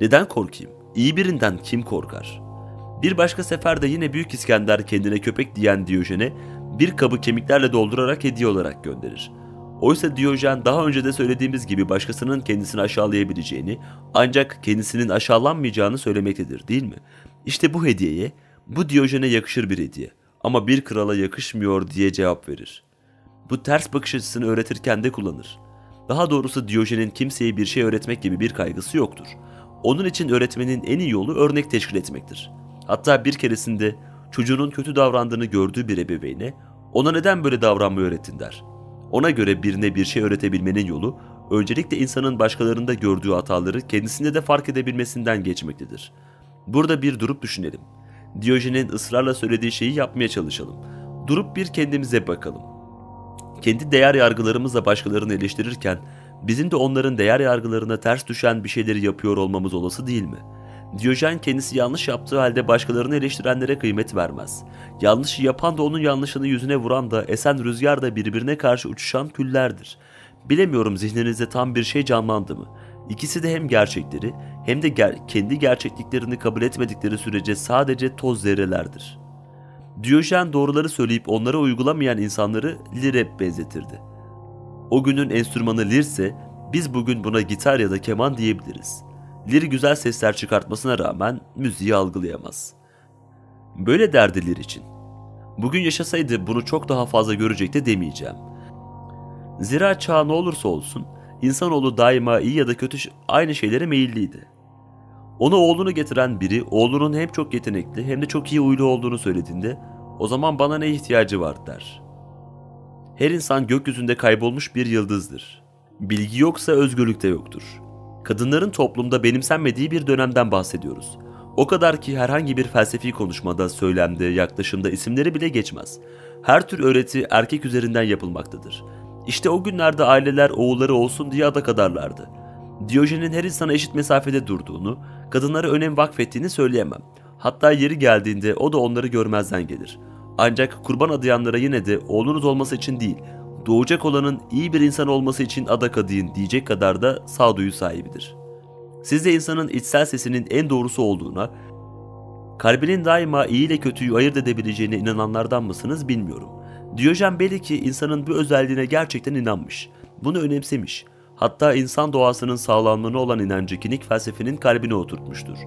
Neden korkayım? İyi birinden kim korkar? Bir başka seferde yine Büyük İskender kendine köpek diyen Diyojen'e bir kabı kemiklerle doldurarak hediye olarak gönderir. Oysa Diyojen daha önce de söylediğimiz gibi başkasının kendisini aşağılayabileceğini ancak kendisinin aşağılanmayacağını söylemektedir değil mi? İşte bu hediyeye, bu Diyojen'e yakışır bir hediye ama bir krala yakışmıyor diye cevap verir bu ters bakış açısını öğretirken de kullanır. Daha doğrusu Diyojen'in kimseye bir şey öğretmek gibi bir kaygısı yoktur. Onun için öğretmenin en iyi yolu örnek teşkil etmektir. Hatta bir keresinde çocuğunun kötü davrandığını gördüğü bir ebeveyne ona neden böyle davranmayı öğrettin der. Ona göre birine bir şey öğretebilmenin yolu öncelikle insanın başkalarında gördüğü hataları kendisinde de fark edebilmesinden geçmektedir. Burada bir durup düşünelim. Diyojen'in ısrarla söylediği şeyi yapmaya çalışalım. Durup bir kendimize bakalım kendi değer yargılarımızla başkalarını eleştirirken bizim de onların değer yargılarına ters düşen bir şeyleri yapıyor olmamız olası değil mi? Diyojen kendisi yanlış yaptığı halde başkalarını eleştirenlere kıymet vermez. Yanlışı yapan da onun yanlışını yüzüne vuran da esen rüzgar da birbirine karşı uçuşan küllerdir. Bilemiyorum zihninizde tam bir şey canlandı mı? İkisi de hem gerçekleri hem de ger kendi gerçekliklerini kabul etmedikleri sürece sadece toz zerrelerdir.'' Diyojen doğruları söyleyip onlara uygulamayan insanları lire benzetirdi. O günün enstrümanı lirse biz bugün buna gitar ya da keman diyebiliriz. Lir güzel sesler çıkartmasına rağmen müziği algılayamaz. Böyle derdi lir için. Bugün yaşasaydı bunu çok daha fazla görecekti demeyeceğim. Zira çağ ne olursa olsun insanoğlu daima iyi ya da kötü aynı şeylere meyilliydi. Ona oğlunu getiren biri oğlunun hem çok yetenekli hem de çok iyi uylu olduğunu söylediğinde o zaman bana ne ihtiyacı var der. Her insan gökyüzünde kaybolmuş bir yıldızdır. Bilgi yoksa özgürlük de yoktur. Kadınların toplumda benimsenmediği bir dönemden bahsediyoruz. O kadar ki herhangi bir felsefi konuşmada, söylemde, yaklaşımda isimleri bile geçmez. Her tür öğreti erkek üzerinden yapılmaktadır. İşte o günlerde aileler oğulları olsun diye adak adarlardı. Diyojen'in her insana eşit mesafede durduğunu, kadınlara önem vakfettiğini söyleyemem. Hatta yeri geldiğinde o da onları görmezden gelir. Ancak kurban adayanlara yine de oğlunuz olması için değil, doğacak olanın iyi bir insan olması için adak adayın diyecek kadar da sağduyu sahibidir. Siz de insanın içsel sesinin en doğrusu olduğuna, kalbinin daima iyi ile kötüyü ayırt edebileceğine inananlardan mısınız bilmiyorum. Diyojen belli ki insanın bu özelliğine gerçekten inanmış. Bunu önemsemiş. Hatta insan doğasının sağlamlığına olan inancı kinik felsefenin kalbine oturtmuştur.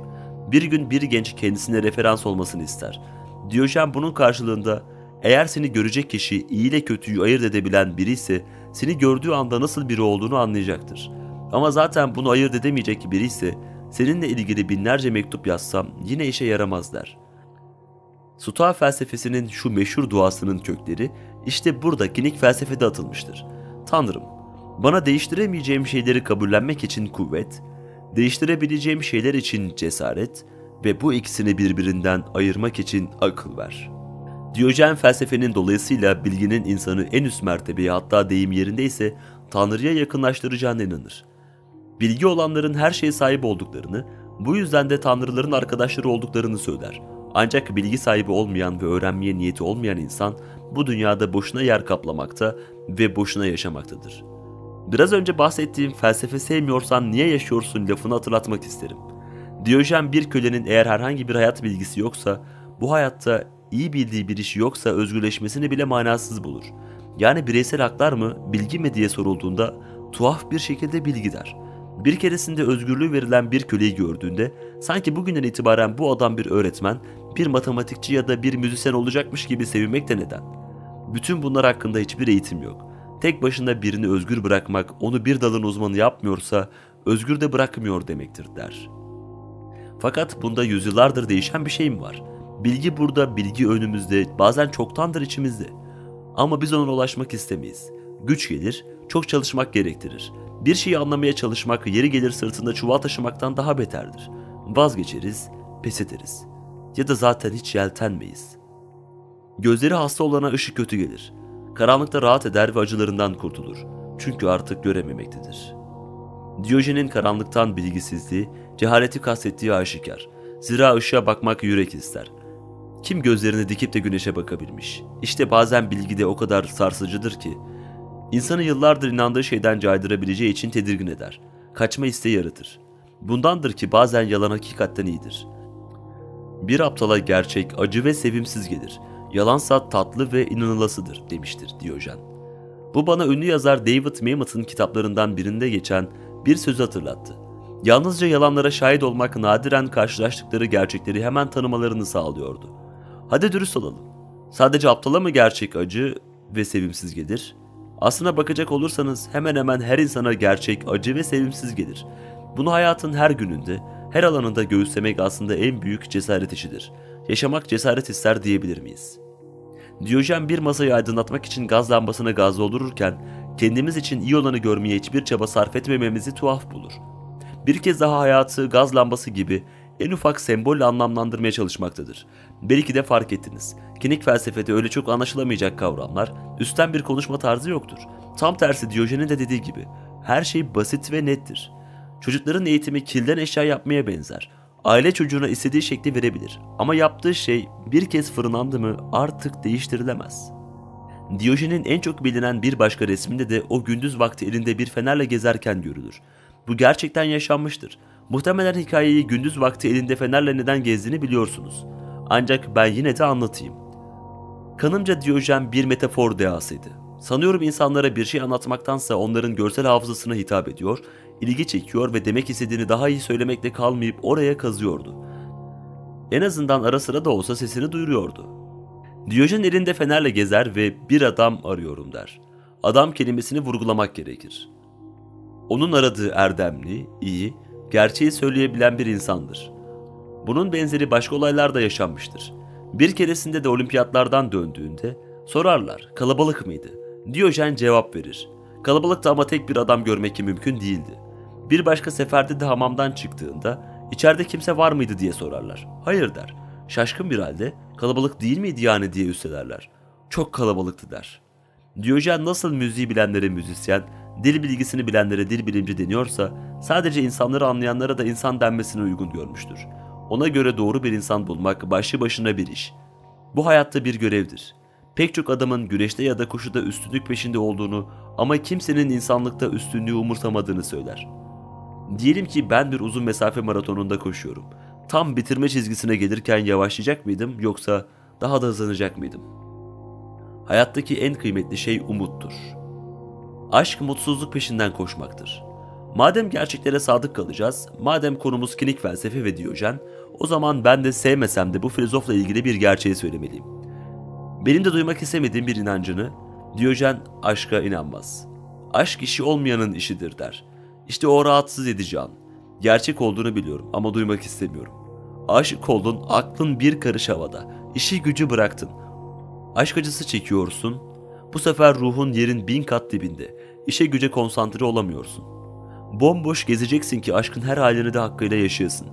Bir gün bir genç kendisine referans olmasını ister. Diyojen bunun karşılığında eğer seni görecek kişi iyi ile kötüyü ayırt edebilen biri ise seni gördüğü anda nasıl biri olduğunu anlayacaktır. Ama zaten bunu ayırt edemeyecek biri ise seninle ilgili binlerce mektup yazsam yine işe yaramaz der. Stoa felsefesinin şu meşhur duasının kökleri işte burada kinik felsefede atılmıştır. Tanrım, bana değiştiremeyeceğim şeyleri kabullenmek için kuvvet, değiştirebileceğim şeyler için cesaret ve bu ikisini birbirinden ayırmak için akıl ver. Diyojen felsefenin dolayısıyla bilginin insanı en üst mertebeye hatta deyim yerindeyse Tanrı'ya yakınlaştıracağına inanır. Bilgi olanların her şeye sahip olduklarını, bu yüzden de tanrıların arkadaşları olduklarını söyler. Ancak bilgi sahibi olmayan ve öğrenmeye niyeti olmayan insan bu dünyada boşuna yer kaplamakta ve boşuna yaşamaktadır. Biraz önce bahsettiğim felsefe sevmiyorsan niye yaşıyorsun lafını hatırlatmak isterim. Diyojen bir kölenin eğer herhangi bir hayat bilgisi yoksa, bu hayatta iyi bildiği bir işi yoksa özgürleşmesini bile manasız bulur. Yani bireysel haklar mı, bilgi mi diye sorulduğunda tuhaf bir şekilde bilgi der. Bir keresinde özgürlüğü verilen bir köleyi gördüğünde sanki bugünden itibaren bu adam bir öğretmen, bir matematikçi ya da bir müzisyen olacakmış gibi sevinmek de neden? Bütün bunlar hakkında hiçbir eğitim yok. Tek başına birini özgür bırakmak onu bir dalın uzmanı yapmıyorsa özgür de bırakmıyor demektir der. Fakat bunda yüzyıllardır değişen bir şey mi var? Bilgi burada, bilgi önümüzde, bazen çoktandır içimizde. Ama biz ona ulaşmak istemeyiz. Güç gelir, çok çalışmak gerektirir. Bir şeyi anlamaya çalışmak yeri gelir sırtında çuval taşımaktan daha beterdir. Vazgeçeriz, pes ederiz. Ya da zaten hiç yeltenmeyiz. Gözleri hasta olana ışık kötü gelir. Karanlıkta rahat eder ve acılarından kurtulur. Çünkü artık görememektedir. Diyojen'in karanlıktan bilgisizliği, cehaleti kastettiği aşikar. Zira ışığa bakmak yürek ister. Kim gözlerini dikip de güneşe bakabilmiş? İşte bazen bilgi de o kadar sarsıcıdır ki İnsanı yıllardır inandığı şeyden caydırabileceği için tedirgin eder. Kaçma isteği yaratır. Bundandır ki bazen yalan hakikatten iyidir. Bir aptala gerçek acı ve sevimsiz gelir. Yalansa tatlı ve inanılasıdır demiştir Diyojen. Bu bana ünlü yazar David Mamet'ın kitaplarından birinde geçen bir sözü hatırlattı. Yalnızca yalanlara şahit olmak nadiren karşılaştıkları gerçekleri hemen tanımalarını sağlıyordu. Hadi dürüst olalım. Sadece aptala mı gerçek acı ve sevimsiz gelir? Aslına bakacak olursanız hemen hemen her insana gerçek, acı ve sevimsiz gelir. Bunu hayatın her gününde, her alanında göğüslemek aslında en büyük cesaret işidir. Yaşamak cesaret ister diyebilir miyiz? Diyojen bir masayı aydınlatmak için gaz lambasına gaz doldururken kendimiz için iyi olanı görmeye hiçbir çaba sarf etmememizi tuhaf bulur. Bir kez daha hayatı gaz lambası gibi en ufak sembolle anlamlandırmaya çalışmaktadır. Belki de fark ettiniz. Kinik felsefede öyle çok anlaşılamayacak kavramlar, üstten bir konuşma tarzı yoktur. Tam tersi Diyojen'in de dediği gibi, her şey basit ve nettir. Çocukların eğitimi kilden eşya yapmaya benzer. Aile çocuğuna istediği şekli verebilir ama yaptığı şey bir kez fırınlandı mı artık değiştirilemez. Diyojen'in en çok bilinen bir başka resminde de o gündüz vakti elinde bir fenerle gezerken görülür. Bu gerçekten yaşanmıştır. Muhtemelen hikayeyi gündüz vakti elinde fenerle neden gezdiğini biliyorsunuz. Ancak ben yine de anlatayım. Kanımca Diyojen bir metafor dehasıydı. Sanıyorum insanlara bir şey anlatmaktansa onların görsel hafızasına hitap ediyor, ilgi çekiyor ve demek istediğini daha iyi söylemekle kalmayıp oraya kazıyordu. En azından ara sıra da olsa sesini duyuruyordu. Diyojen elinde fenerle gezer ve bir adam arıyorum der. Adam kelimesini vurgulamak gerekir. Onun aradığı erdemli, iyi, gerçeği söyleyebilen bir insandır. Bunun benzeri başka olaylar da yaşanmıştır. Bir keresinde de olimpiyatlardan döndüğünde sorarlar kalabalık mıydı? Diyojen cevap verir. Kalabalıkta ama tek bir adam görmek mümkün değildi. Bir başka seferde de hamamdan çıktığında içeride kimse var mıydı diye sorarlar. Hayır der. Şaşkın bir halde kalabalık değil miydi yani diye üstelerler. Çok kalabalıktı der. Diyojen nasıl müziği bilenlere müzisyen, dil bilgisini bilenlere dil bilimci deniyorsa sadece insanları anlayanlara da insan denmesine uygun görmüştür. Ona göre doğru bir insan bulmak başlı başına bir iş. Bu hayatta bir görevdir. Pek çok adamın güreşte ya da koşuda üstünlük peşinde olduğunu ama kimsenin insanlıkta üstünlüğü umursamadığını söyler. Diyelim ki ben bir uzun mesafe maratonunda koşuyorum. Tam bitirme çizgisine gelirken yavaşlayacak mıydım yoksa daha da hızlanacak mıydım? Hayattaki en kıymetli şey umuttur. Aşk mutsuzluk peşinden koşmaktır. Madem gerçeklere sadık kalacağız, madem konumuz klinik felsefe ve Diyojen, o zaman ben de sevmesem de bu filozofla ilgili bir gerçeği söylemeliyim. Benim de duymak istemediğim bir inancını, Diyojen aşka inanmaz. Aşk işi olmayanın işidir der. İşte o rahatsız edici an. Gerçek olduğunu biliyorum ama duymak istemiyorum. Aşık oldun, aklın bir karış havada. İşi gücü bıraktın. Aşk acısı çekiyorsun. Bu sefer ruhun yerin bin kat dibinde. İşe güce konsantre olamıyorsun. Bomboş gezeceksin ki aşkın her halini de hakkıyla yaşayasın.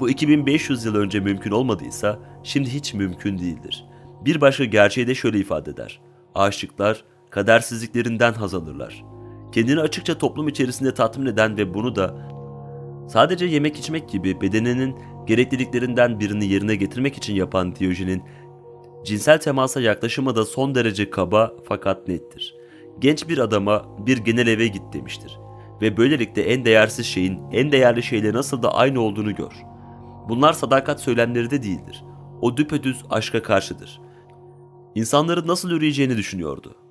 Bu 2500 yıl önce mümkün olmadıysa şimdi hiç mümkün değildir. Bir başka gerçeği de şöyle ifade eder. Aşıklar kadersizliklerinden haz alırlar. Kendini açıkça toplum içerisinde tatmin eden ve bunu da sadece yemek içmek gibi bedeninin gerekliliklerinden birini yerine getirmek için yapan Diyojen'in cinsel temasa yaklaşımı da son derece kaba fakat nettir. Genç bir adama bir genel eve git demiştir. Ve böylelikle en değersiz şeyin en değerli şeyle nasıl da aynı olduğunu gör. Bunlar sadakat söylemleri de değildir. O düpedüz aşka karşıdır. İnsanların nasıl üreyeceğini düşünüyordu.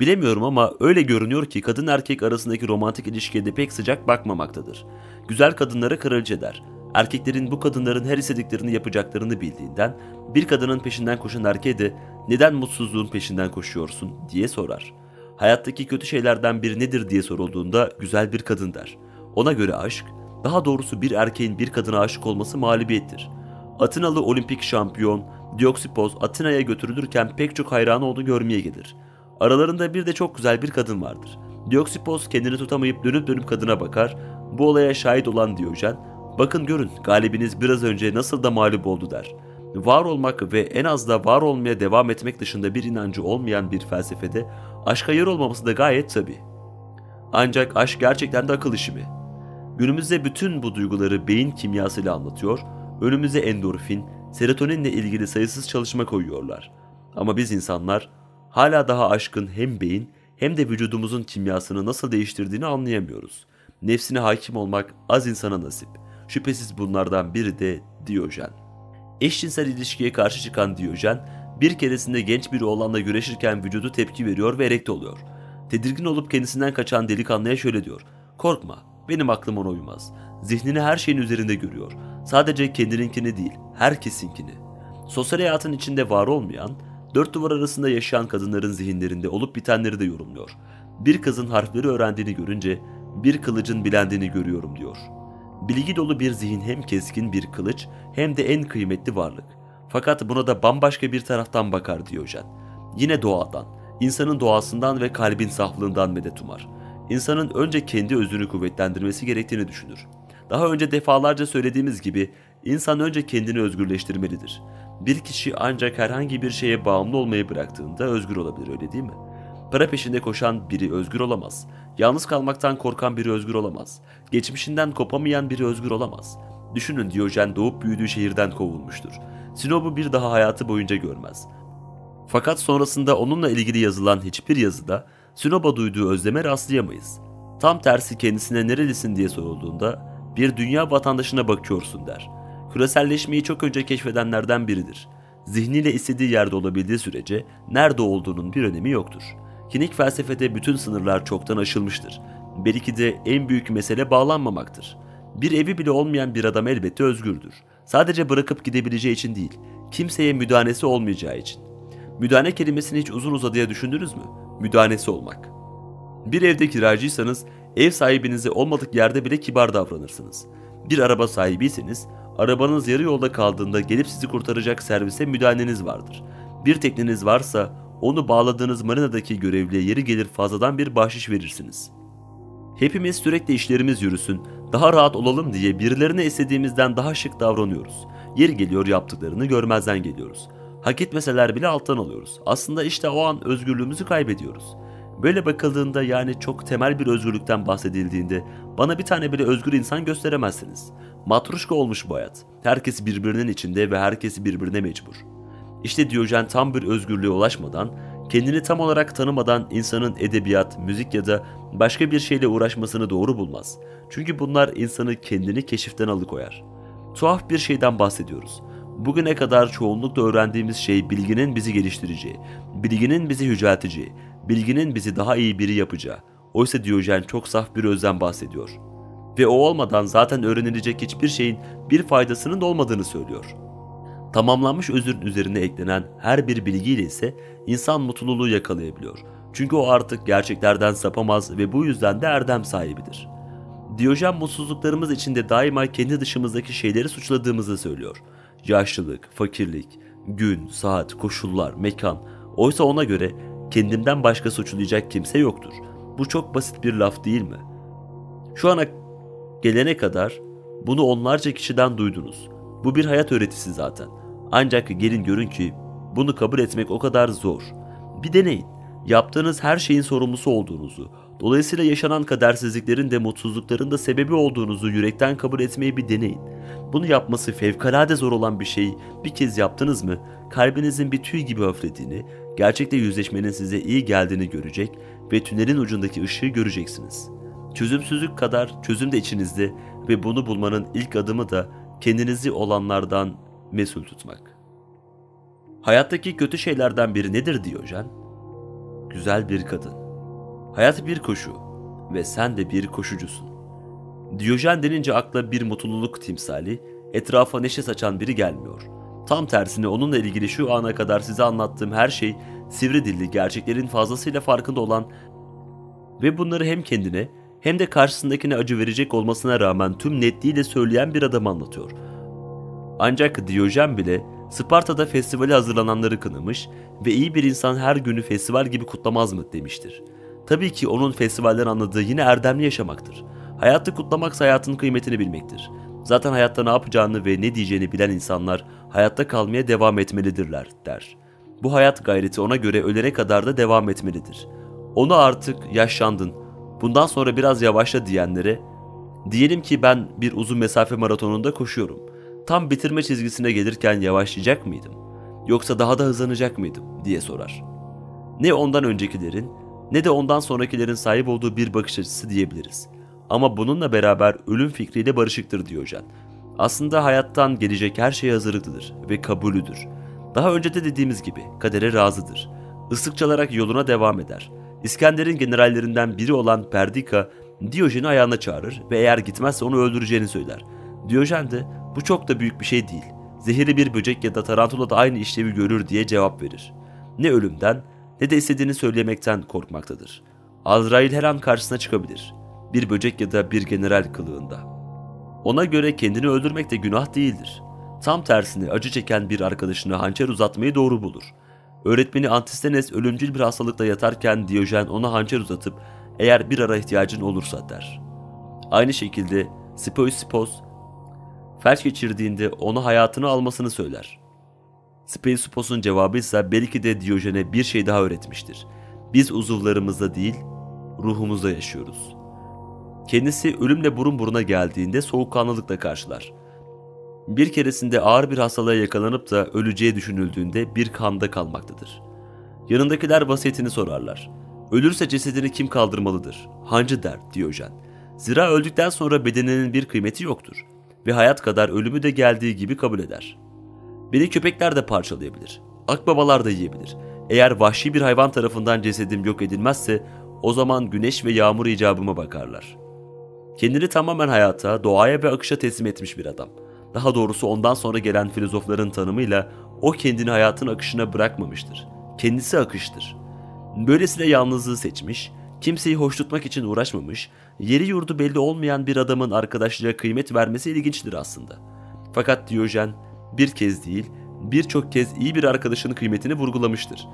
Bilemiyorum ama öyle görünüyor ki kadın erkek arasındaki romantik ilişkiye de pek sıcak bakmamaktadır. Güzel kadınlara kraliçe der. Erkeklerin bu kadınların her istediklerini yapacaklarını bildiğinden bir kadının peşinden koşan erkeğe de neden mutsuzluğun peşinden koşuyorsun diye sorar. Hayattaki kötü şeylerden biri nedir diye sorulduğunda güzel bir kadın der. Ona göre aşk, daha doğrusu bir erkeğin bir kadına aşık olması mağlubiyettir. Atinalı olimpik şampiyon Dioksipoz Atina'ya götürülürken pek çok hayranı onu görmeye gelir. Aralarında bir de çok güzel bir kadın vardır. Dioksipoz kendini tutamayıp dönüp dönüp kadına bakar. Bu olaya şahit olan Diyojen, bakın görün galibiniz biraz önce nasıl da mağlup oldu der. Var olmak ve en az da var olmaya devam etmek dışında bir inancı olmayan bir felsefede aşka yer olmaması da gayet tabi. Ancak aşk gerçekten de akıl işi mi? Günümüzde bütün bu duyguları beyin kimyasıyla anlatıyor, önümüze endorfin, serotoninle ilgili sayısız çalışma koyuyorlar. Ama biz insanlar hala daha aşkın hem beyin hem de vücudumuzun kimyasını nasıl değiştirdiğini anlayamıyoruz. Nefsine hakim olmak az insana nasip. Şüphesiz bunlardan biri de Diyojen. Eşcinsel ilişkiye karşı çıkan Diyojen, bir keresinde genç bir oğlanla güreşirken vücudu tepki veriyor ve erekte oluyor. Tedirgin olup kendisinden kaçan delikanlıya şöyle diyor. Korkma, benim aklım ona uymaz. Zihnini her şeyin üzerinde görüyor. Sadece kendininkini değil, herkesinkini. Sosyal hayatın içinde var olmayan, dört duvar arasında yaşayan kadınların zihinlerinde olup bitenleri de yorumluyor. Bir kızın harfleri öğrendiğini görünce bir kılıcın bilendiğini görüyorum diyor. Bilgi dolu bir zihin hem keskin bir kılıç hem de en kıymetli varlık. Fakat buna da bambaşka bir taraftan bakar Diyojen. Yine doğadan, insanın doğasından ve kalbin saflığından medet umar. İnsanın önce kendi özünü kuvvetlendirmesi gerektiğini düşünür. Daha önce defalarca söylediğimiz gibi insan önce kendini özgürleştirmelidir. Bir kişi ancak herhangi bir şeye bağımlı olmayı bıraktığında özgür olabilir öyle değil mi? Para peşinde koşan biri özgür olamaz. Yalnız kalmaktan korkan biri özgür olamaz. Geçmişinden kopamayan biri özgür olamaz. Düşünün Diyojen doğup büyüdüğü şehirden kovulmuştur. Sinop'u bir daha hayatı boyunca görmez. Fakat sonrasında onunla ilgili yazılan hiçbir yazıda Sinop'a duyduğu özleme rastlayamayız. Tam tersi kendisine nerelisin diye sorulduğunda bir dünya vatandaşına bakıyorsun der. Küreselleşmeyi çok önce keşfedenlerden biridir. Zihniyle istediği yerde olabildiği sürece nerede olduğunun bir önemi yoktur. Kinik felsefede bütün sınırlar çoktan aşılmıştır. Belki de en büyük mesele bağlanmamaktır. Bir evi bile olmayan bir adam elbette özgürdür. Sadece bırakıp gidebileceği için değil, kimseye müdahalesi olmayacağı için. Müdahale kelimesini hiç uzun uzadıya düşündünüz mü? Müdahanesi olmak. Bir evde kiracıysanız ev sahibinize olmadık yerde bile kibar davranırsınız. Bir araba sahibiyseniz arabanız yarı yolda kaldığında gelip sizi kurtaracak servise müdahaleniz vardır. Bir tekneniz varsa onu bağladığınız marinadaki görevliye yeri gelir fazladan bir bahşiş verirsiniz. Hepimiz sürekli işlerimiz yürüsün, daha rahat olalım diye birilerine istediğimizden daha şık davranıyoruz. Yeri geliyor yaptıklarını görmezden geliyoruz. Hak etmeseler bile alttan alıyoruz. Aslında işte o an özgürlüğümüzü kaybediyoruz. Böyle bakıldığında yani çok temel bir özgürlükten bahsedildiğinde bana bir tane bile özgür insan gösteremezsiniz. Matruşka olmuş bu hayat. Herkes birbirinin içinde ve herkes birbirine mecbur. İşte Diyojen tam bir özgürlüğe ulaşmadan, kendini tam olarak tanımadan insanın edebiyat, müzik ya da başka bir şeyle uğraşmasını doğru bulmaz. Çünkü bunlar insanı kendini keşiften alıkoyar. Tuhaf bir şeyden bahsediyoruz. Bugüne kadar çoğunlukla öğrendiğimiz şey bilginin bizi geliştireceği, bilginin bizi yücelteceği, bilginin bizi daha iyi biri yapacağı. Oysa Diyojen çok saf bir özden bahsediyor. Ve o olmadan zaten öğrenilecek hiçbir şeyin bir faydasının olmadığını söylüyor. Tamamlanmış özürün üzerine eklenen her bir bilgiyle ise insan mutluluğu yakalayabiliyor. Çünkü o artık gerçeklerden sapamaz ve bu yüzden de erdem sahibidir. Diyojen mutsuzluklarımız içinde daima kendi dışımızdaki şeyleri suçladığımızı söylüyor. Yaşlılık, fakirlik, gün, saat, koşullar, mekan. Oysa ona göre kendimden başka suçlayacak kimse yoktur. Bu çok basit bir laf değil mi? Şu ana gelene kadar bunu onlarca kişiden duydunuz. Bu bir hayat öğretisi zaten. Ancak gelin görün ki bunu kabul etmek o kadar zor. Bir deneyin. Yaptığınız her şeyin sorumlusu olduğunuzu, dolayısıyla yaşanan kadersizliklerin de mutsuzlukların da sebebi olduğunuzu yürekten kabul etmeyi bir deneyin. Bunu yapması fevkalade zor olan bir şeyi bir kez yaptınız mı, kalbinizin bir tüy gibi hafiflediğini, gerçekte yüzleşmenin size iyi geldiğini görecek ve tünelin ucundaki ışığı göreceksiniz. Çözümsüzlük kadar çözüm de içinizde ve bunu bulmanın ilk adımı da kendinizi olanlardan mesul tutmak. Hayattaki kötü şeylerden biri nedir Diyojen? Güzel bir kadın. Hayat bir koşu ve sen de bir koşucusun. Diyojen denince akla bir mutluluk timsali, etrafa neşe saçan biri gelmiyor. Tam tersine onunla ilgili şu ana kadar size anlattığım her şey sivri dilli, gerçeklerin fazlasıyla farkında olan ve bunları hem kendine hem de karşısındakine acı verecek olmasına rağmen tüm netliğiyle söyleyen bir adam anlatıyor. Ancak Diyojen bile Sparta'da festivale hazırlananları kınamış ve iyi bir insan her günü festival gibi kutlamaz mı demiştir. Tabii ki onun festivalden anladığı yine erdemli yaşamaktır. Hayatı kutlamaksa hayatın kıymetini bilmektir. Zaten hayatta ne yapacağını ve ne diyeceğini bilen insanlar hayatta kalmaya devam etmelidirler der. Bu hayat gayreti ona göre ölene kadar da devam etmelidir. Onu artık yaşlandın, bundan sonra biraz yavaşla diyenlere, diyelim ki ben bir uzun mesafe maratonunda koşuyorum. Tam bitirme çizgisine gelirken yavaşlayacak mıydım? Yoksa daha da hızlanacak mıydım diye sorar. Ne ondan öncekilerin ne de ondan sonrakilerin sahip olduğu bir bakış açısı diyebiliriz. Ama bununla beraber ölüm fikriyle barışıktır Diyojen. Aslında hayattan gelecek her şeye hazırlıklıdır ve kabulüdür. Daha önce de dediğimiz gibi kadere razıdır. Islık çalarak yoluna devam eder. İskender'in generallerinden biri olan Perdika, Diyojen'i ayağına çağırır ve eğer gitmezse onu öldüreceğini söyler. Diyojen de bu çok da büyük bir şey değil. Zehirli bir böcek ya da tarantula da aynı işlevi görür diye cevap verir. Ne ölümden ne de istediğini söylemekten korkmaktadır. Azrail her an karşısına çıkabilir. Bir böcek ya da bir general kılığında. Ona göre kendini öldürmek de günah değildir. Tam tersine acı çeken bir arkadaşına hançer uzatmayı doğru bulur. Öğretmeni Antistenes ölümcül bir hastalıkla yatarken Diyojen ona hançer uzatıp eğer bir ara ihtiyacın olursa der. Aynı şekilde Spoispos felç geçirdiğinde ona hayatını almasını söyler. Speusipos'un cevabı ise belki de Diyojen'e bir şey daha öğretmiştir. Biz uzuvlarımızda değil, ruhumuzda yaşıyoruz. Kendisi ölümle burun buruna geldiğinde soğukkanlılıkla karşılar. Bir keresinde ağır bir hastalığa yakalanıp da öleceği düşünüldüğünde bir kanda kalmaktadır. Yanındakiler vasiyetini sorarlar. Ölürse cesedini kim kaldırmalıdır? Hancı der Diyojen. Zira öldükten sonra bedeninin bir kıymeti yoktur ve hayat kadar ölümü de geldiği gibi kabul eder. Beni köpekler de parçalayabilir. Akbabalar da yiyebilir. Eğer vahşi bir hayvan tarafından cesedim yok edilmezse o zaman güneş ve yağmur icabıma bakarlar. Kendini tamamen hayata, doğaya ve akışa teslim etmiş bir adam. Daha doğrusu ondan sonra gelen filozofların tanımıyla o kendini hayatın akışına bırakmamıştır. kendisi akıştır. Böylesine yalnızlığı seçmiş, kimseyi hoş tutmak için uğraşmamış, yeri yurdu belli olmayan bir adamın arkadaşlığa kıymet vermesi ilginçtir aslında. Fakat Diyojen bir kez değil, birçok kez iyi bir arkadaşın kıymetini vurgulamıştır.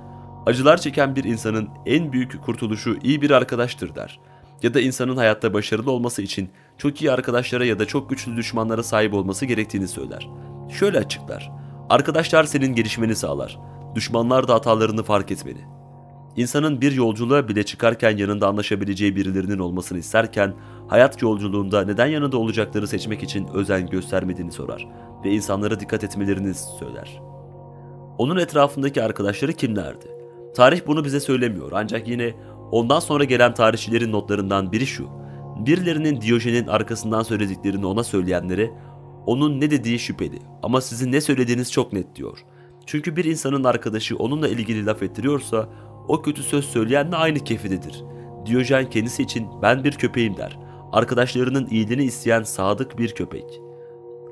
Acılar çeken bir insanın en büyük kurtuluşu iyi bir arkadaştır der. Ya da insanın hayatta başarılı olması için çok iyi arkadaşlara ya da çok güçlü düşmanlara sahip olması gerektiğini söyler. Şöyle açıklar. Arkadaşlar senin gelişmeni sağlar. Düşmanlar da hatalarını fark etmeni. İnsanın bir yolculuğa bile çıkarken yanında anlaşabileceği birilerinin olmasını isterken hayat yolculuğunda neden yanında olacakları seçmek için özen göstermediğini sorar ve insanlara dikkat etmelerini söyler. Onun etrafındaki arkadaşları kimlerdi? Tarih bunu bize söylemiyor ancak yine ondan sonra gelen tarihçilerin notlarından biri şu. Birilerinin Diyojen'in arkasından söylediklerini ona söyleyenlere onun ne dediği şüpheli ama sizin ne söylediğiniz çok net diyor. Çünkü bir insanın arkadaşı onunla ilgili laf ettiriyorsa o kötü söz söyleyenle aynı kefidedir. Diyojen kendisi için ben bir köpeğim der. Arkadaşlarının iyiliğini isteyen sadık bir köpek.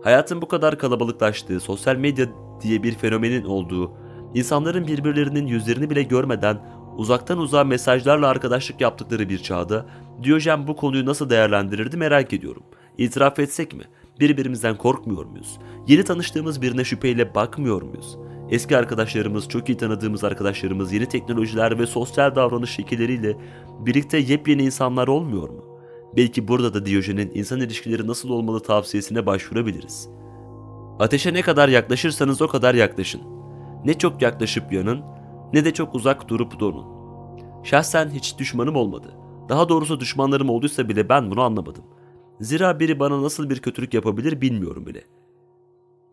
Hayatın bu kadar kalabalıklaştığı, sosyal medya diye bir fenomenin olduğu, insanların birbirlerinin yüzlerini bile görmeden uzaktan uzağa mesajlarla arkadaşlık yaptıkları bir çağda Diyojen bu konuyu nasıl değerlendirirdi merak ediyorum. İtiraf etsek mi? Birbirimizden korkmuyor muyuz? Yeni tanıştığımız birine şüpheyle bakmıyor muyuz? Eski arkadaşlarımız, çok iyi tanıdığımız arkadaşlarımız yeni teknolojiler ve sosyal davranış şekilleriyle birlikte yepyeni insanlar olmuyor mu? Belki burada da Diyojen'in insan ilişkileri nasıl olmalı tavsiyesine başvurabiliriz. Ateşe ne kadar yaklaşırsanız o kadar yaklaşın. Ne çok yaklaşıp yanın, ne de çok uzak durup donun. Şahsen hiç düşmanım olmadı. Daha doğrusu düşmanlarım olduysa bile ben bunu anlamadım. Zira biri bana nasıl bir kötülük yapabilir bilmiyorum bile.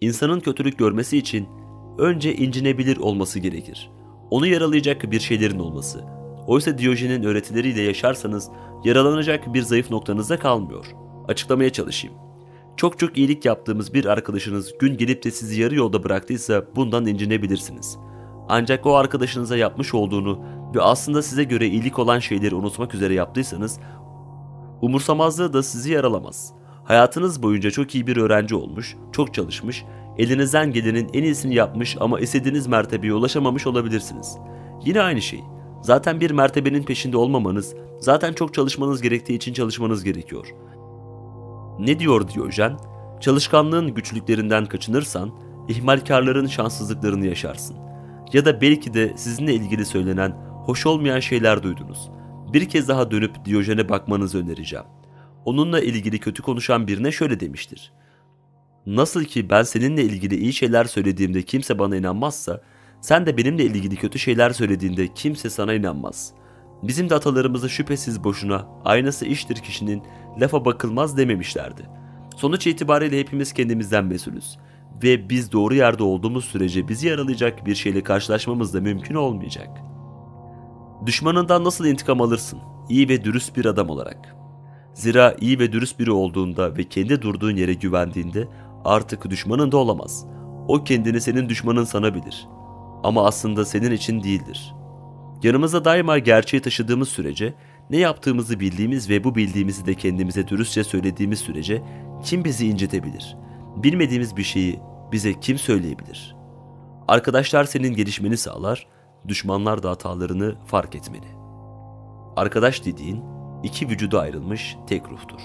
İnsanın kötülük görmesi için önce incinebilir olması gerekir. Onu yaralayacak bir şeylerin olması. Oysa Diyojen'in öğretileriyle yaşarsanız yaralanacak bir zayıf noktanız da kalmıyor. Açıklamaya çalışayım. Çok çok iyilik yaptığımız bir arkadaşınız gün gelip de sizi yarı yolda bıraktıysa bundan incinebilirsiniz. Ancak o arkadaşınıza yapmış olduğunu ve aslında size göre iyilik olan şeyleri unutmak üzere yaptıysanız umursamazlığı da sizi yaralamaz. Hayatınız boyunca çok iyi bir öğrenci olmuş, çok çalışmış, elinizden gelenin en iyisini yapmış ama istediğiniz mertebeye ulaşamamış olabilirsiniz. Yine aynı şey. Zaten bir mertebenin peşinde olmamanız, zaten çok çalışmanız gerektiği için çalışmanız gerekiyor. Ne diyor Diyojen? Çalışkanlığın güçlüklerinden kaçınırsan, ihmalkarların şanssızlıklarını yaşarsın. Ya da belki de sizinle ilgili söylenen hoş olmayan şeyler duydunuz. Bir kez daha dönüp Diyojen'e bakmanızı önereceğim. Onunla ilgili kötü konuşan birine şöyle demiştir. Nasıl ki ben seninle ilgili iyi şeyler söylediğimde kimse bana inanmazsa, sen de benimle ilgili kötü şeyler söylediğinde kimse sana inanmaz. Bizim de atalarımıza şüphesiz boşuna aynası iştir kişinin lafa bakılmaz dememişlerdi. Sonuç itibariyle hepimiz kendimizden mesulüz. Ve biz doğru yerde olduğumuz sürece bizi yaralayacak bir şeyle karşılaşmamız da mümkün olmayacak. Düşmanından nasıl intikam alırsın? İyi ve dürüst bir adam olarak. Zira iyi ve dürüst biri olduğunda ve kendi durduğun yere güvendiğinde artık düşmanın da olamaz. O kendini senin düşmanın sanabilir. Ama aslında senin için değildir. Yanımızda daima gerçeği taşıdığımız sürece, ne yaptığımızı bildiğimiz ve bu bildiğimizi de kendimize dürüstçe söylediğimiz sürece kim bizi incitebilir? Bilmediğimiz bir şeyi bize kim söyleyebilir? Arkadaşlar senin gelişmeni sağlar, düşmanlar da hatalarını fark etmeni. Arkadaş dediğin iki vücuda ayrılmış tek ruhtur.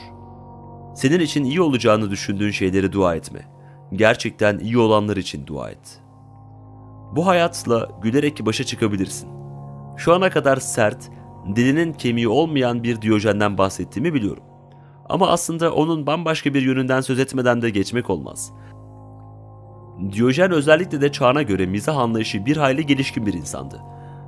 Senin için iyi olacağını düşündüğün şeyleri dua etme. Gerçekten iyi olanlar için dua et. Bu hayatla gülerek başa çıkabilirsin. Şu ana kadar sert, dilinin kemiği olmayan bir Diyojen'den bahsettiğimi biliyorum. Ama aslında onun bambaşka bir yönünden söz etmeden de geçmek olmaz. Diyojen özellikle de çağına göre mizah anlayışı bir hayli gelişkin bir insandı.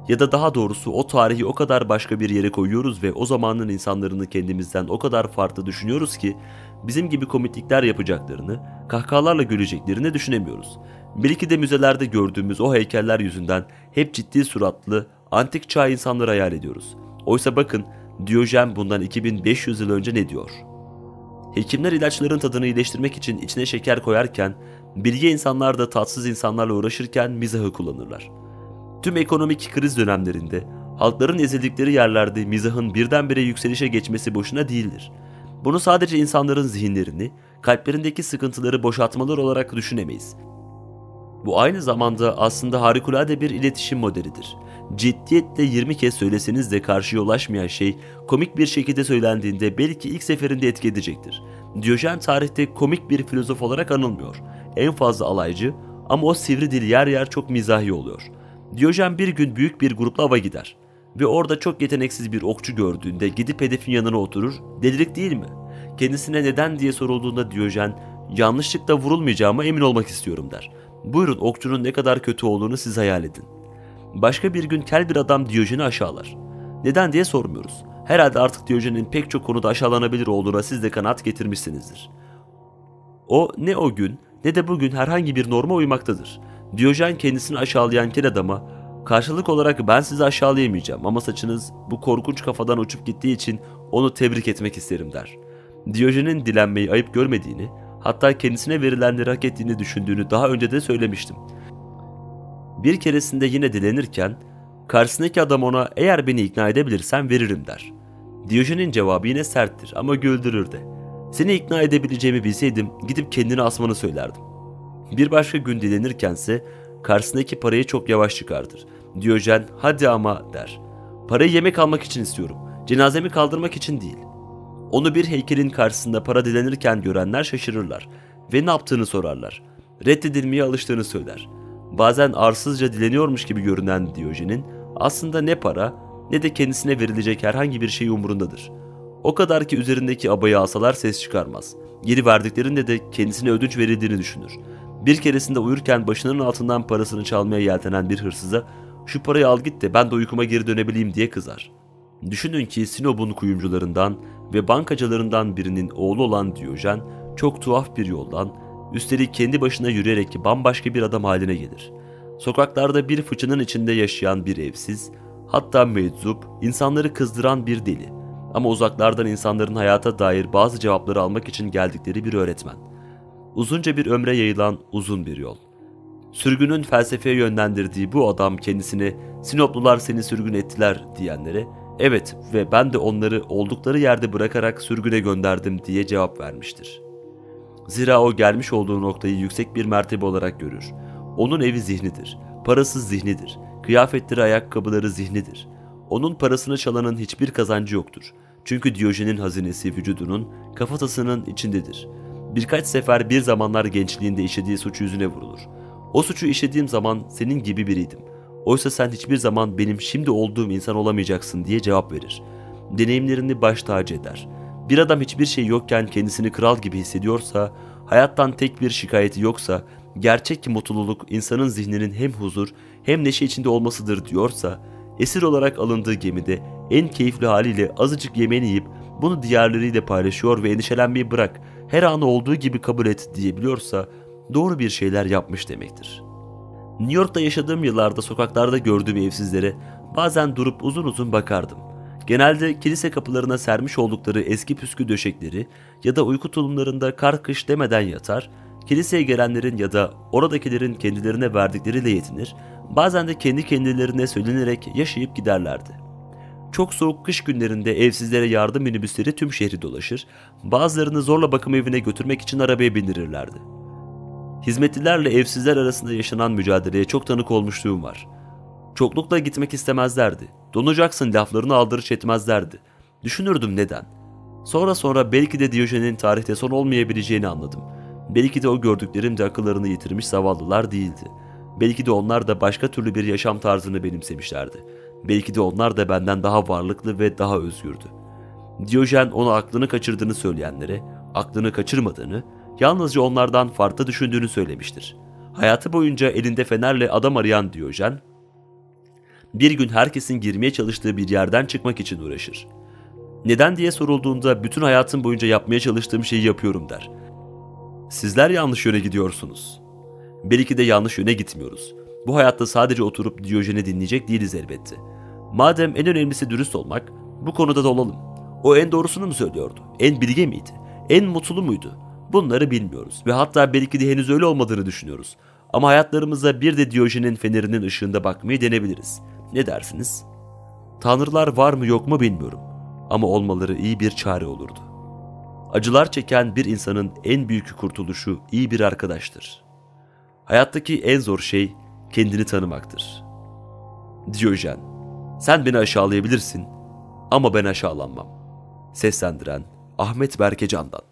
Ya da daha doğrusu o tarihi o kadar başka bir yere koyuyoruz ve o zamanın insanlarını kendimizden o kadar farklı düşünüyoruz ki bizim gibi komiklikler yapacaklarını, kahkahalarla güleceklerini düşünemiyoruz. Belki de müzelerde gördüğümüz o heykeller yüzünden hep ciddi suratlı, antik çağ insanları hayal ediyoruz. Oysa bakın Diyojen bundan 2500 yıl önce ne diyor? Hekimler ilaçların tadını iyileştirmek için içine şeker koyarken, bilge insanlar da tatsız insanlarla uğraşırken mizahı kullanırlar. Tüm ekonomik kriz dönemlerinde, halkların ezildikleri yerlerde mizahın birdenbire yükselişe geçmesi boşuna değildir. Bunu sadece insanların zihinlerini, kalplerindeki sıkıntıları boşaltmalar olarak düşünemeyiz. Bu aynı zamanda aslında harikulade bir iletişim modelidir. Ciddiyetle 20 kez söyleseniz de karşıya ulaşmayan şey komik bir şekilde söylendiğinde belki ilk seferinde etki edecektir. Diyojen tarihte komik bir filozof olarak anılmıyor. En fazla alaycı ama o sivri dil yer yer çok mizahi oluyor. Diyojen bir gün büyük bir grupla ava gider ve orada çok yeteneksiz bir okçu gördüğünde gidip hedefin yanına oturur, delilik değil mi? Kendisine neden diye sorulduğunda Diyojen, yanlışlıkla vurulmayacağıma emin olmak istiyorum der. Buyurun okçunun ne kadar kötü olduğunu siz hayal edin. Başka bir gün kel bir adam Diyojen'i aşağılar. Neden diye sormuyoruz. Herhalde artık Diyojen'in pek çok konuda aşağılanabilir olduğuna siz de kanaat getirmişsinizdir. O ne o gün ne de bugün herhangi bir norma uymaktadır. Diyojen kendisini aşağılayan kel adama karşılık olarak ben sizi aşağılayamayacağım ama saçınız bu korkunç kafadan uçup gittiği için onu tebrik etmek isterim der. Diyojen'in dilenmeyi ayıp görmediğini, hatta kendisine verilenleri hak ettiğini düşündüğünü daha önce de söylemiştim. Bir keresinde yine dilenirken karşısındaki adam ona eğer beni ikna edebilirsen veririm der. Diyojen'in cevabı yine serttir ama güldürür de. Seni ikna edebileceğimi bilseydim gidip kendini asmanı söylerdim. Bir başka gün dilenirkense karşısındaki parayı çok yavaş çıkartır. Diyojen hadi ama der. Parayı yemek almak için istiyorum. Cenazemi kaldırmak için değil. Onu bir heykelin karşısında para dilenirken görenler şaşırırlar ve ne yaptığını sorarlar. Reddedilmeye alıştığını söyler. Bazen arsızca dileniyormuş gibi görünen Diyojen'in aslında ne para ne de kendisine verilecek herhangi bir şey umurundadır. O kadar ki üzerindeki abayı alsalar ses çıkarmaz. Geri verdiklerinde de kendisine ödünç verildiğini düşünür. Bir keresinde uyurken başının altından parasını çalmaya yeltenen bir hırsıza şu parayı al git de ben de uykuma geri dönebileyim diye kızar. Düşünün ki Sinop'un kuyumcularından ve bankacılarından birinin oğlu olan Diyojen çok tuhaf bir yoldan, üstelik kendi başına yürüyerek bambaşka bir adam haline gelir. Sokaklarda bir fıçının içinde yaşayan bir evsiz, hatta meczup, insanları kızdıran bir deli. Ama uzaklardan insanların hayata dair bazı cevapları almak için geldikleri bir öğretmen. Uzunca bir ömre yayılan uzun bir yol. Sürgünün felsefeye yönlendirdiği bu adam kendisini Sinoplular seni sürgün ettiler diyenlere evet ve ben de onları oldukları yerde bırakarak sürgüne gönderdim diye cevap vermiştir. Zira o gelmiş olduğu noktayı yüksek bir mertebe olarak görür. Onun evi zihnidir, parasız zihnidir, kıyafetleri ayakkabıları zihnidir. Onun parasını çalanın hiçbir kazancı yoktur. Çünkü Diyojen'in hazinesi vücudunun, kafatasının içindedir. Birkaç sefer bir zamanlar gençliğinde işlediği suç yüzüne vurulur. O suçu işlediğim zaman senin gibi biriydim. Oysa sen hiçbir zaman benim şimdi olduğum insan olamayacaksın diye cevap verir. Deneyimlerini baş tacı eder. Bir adam hiçbir şey yokken kendisini kral gibi hissediyorsa, hayattan tek bir şikayeti yoksa, gerçek mutluluk insanın zihninin hem huzur hem neşe içinde olmasıdır diyorsa, esir olarak alındığı gemide en keyifli haliyle azıcık yemeğini yiyip bunu diğerleriyle paylaşıyor ve endişelenmeyi bırak, her anı olduğu gibi kabul et diyebiliyorsa doğru bir şeyler yapmış demektir. New York'ta yaşadığım yıllarda sokaklarda gördüğüm evsizlere bazen durup uzun uzun bakardım. Genelde kilise kapılarına sermiş oldukları eski püskü döşekleri ya da uyku tulumlarında kar kış demeden yatar, kiliseye gelenlerin ya da oradakilerin kendilerine verdikleriyle yetinir, bazen de kendi kendilerine söylenerek yaşayıp giderlerdi. Çok soğuk kış günlerinde evsizlere yardım minibüsleri tüm şehri dolaşır, bazılarını zorla bakım evine götürmek için arabaya bindirirlerdi. Hizmetlilerle evsizler arasında yaşanan mücadeleye çok tanık olmuşluğum var. Çoklukla gitmek istemezlerdi. Donacaksın laflarını aldırış etmezlerdi. Düşünürdüm neden. Sonra sonra belki de Diyojen'in tarihte son olmayabileceğini anladım. Belki de o gördüklerim de akıllarını yitirmiş zavallılar değildi. Belki de onlar da başka türlü bir yaşam tarzını benimsemişlerdi. Belki de onlar da benden daha varlıklı ve daha özgürdü. Diyojen onu aklını kaçırdığını söyleyenlere, aklını kaçırmadığını, yalnızca onlardan farklı düşündüğünü söylemiştir. Hayatı boyunca elinde fenerle adam arayan Diyojen, bir gün herkesin girmeye çalıştığı bir yerden çıkmak için uğraşır. Neden diye sorulduğunda bütün hayatım boyunca yapmaya çalıştığım şeyi yapıyorum der. Sizler yanlış yöne gidiyorsunuz. Belki de yanlış yöne gitmiyoruz. Bu hayatta sadece oturup Diyojen'i dinleyecek değiliz elbette. Madem en önemlisi dürüst olmak, bu konuda da olalım. O en doğrusunu mu söylüyordu? En bilge miydi? En mutlu muydu? Bunları bilmiyoruz ve hatta belki de henüz öyle olmadığını düşünüyoruz. Ama hayatlarımıza bir de Diyojen'in fenerinin ışığında bakmayı denebiliriz. Ne dersiniz? Tanrılar var mı yok mu bilmiyorum. Ama olmaları iyi bir çare olurdu. Acılar çeken bir insanın en büyük kurtuluşu iyi bir arkadaştır. Hayattaki en zor şey kendini tanımaktır. Diyojen, sen beni aşağılayabilirsin ama ben aşağılanmam. Seslendiren Ahmet Berkecan'dan.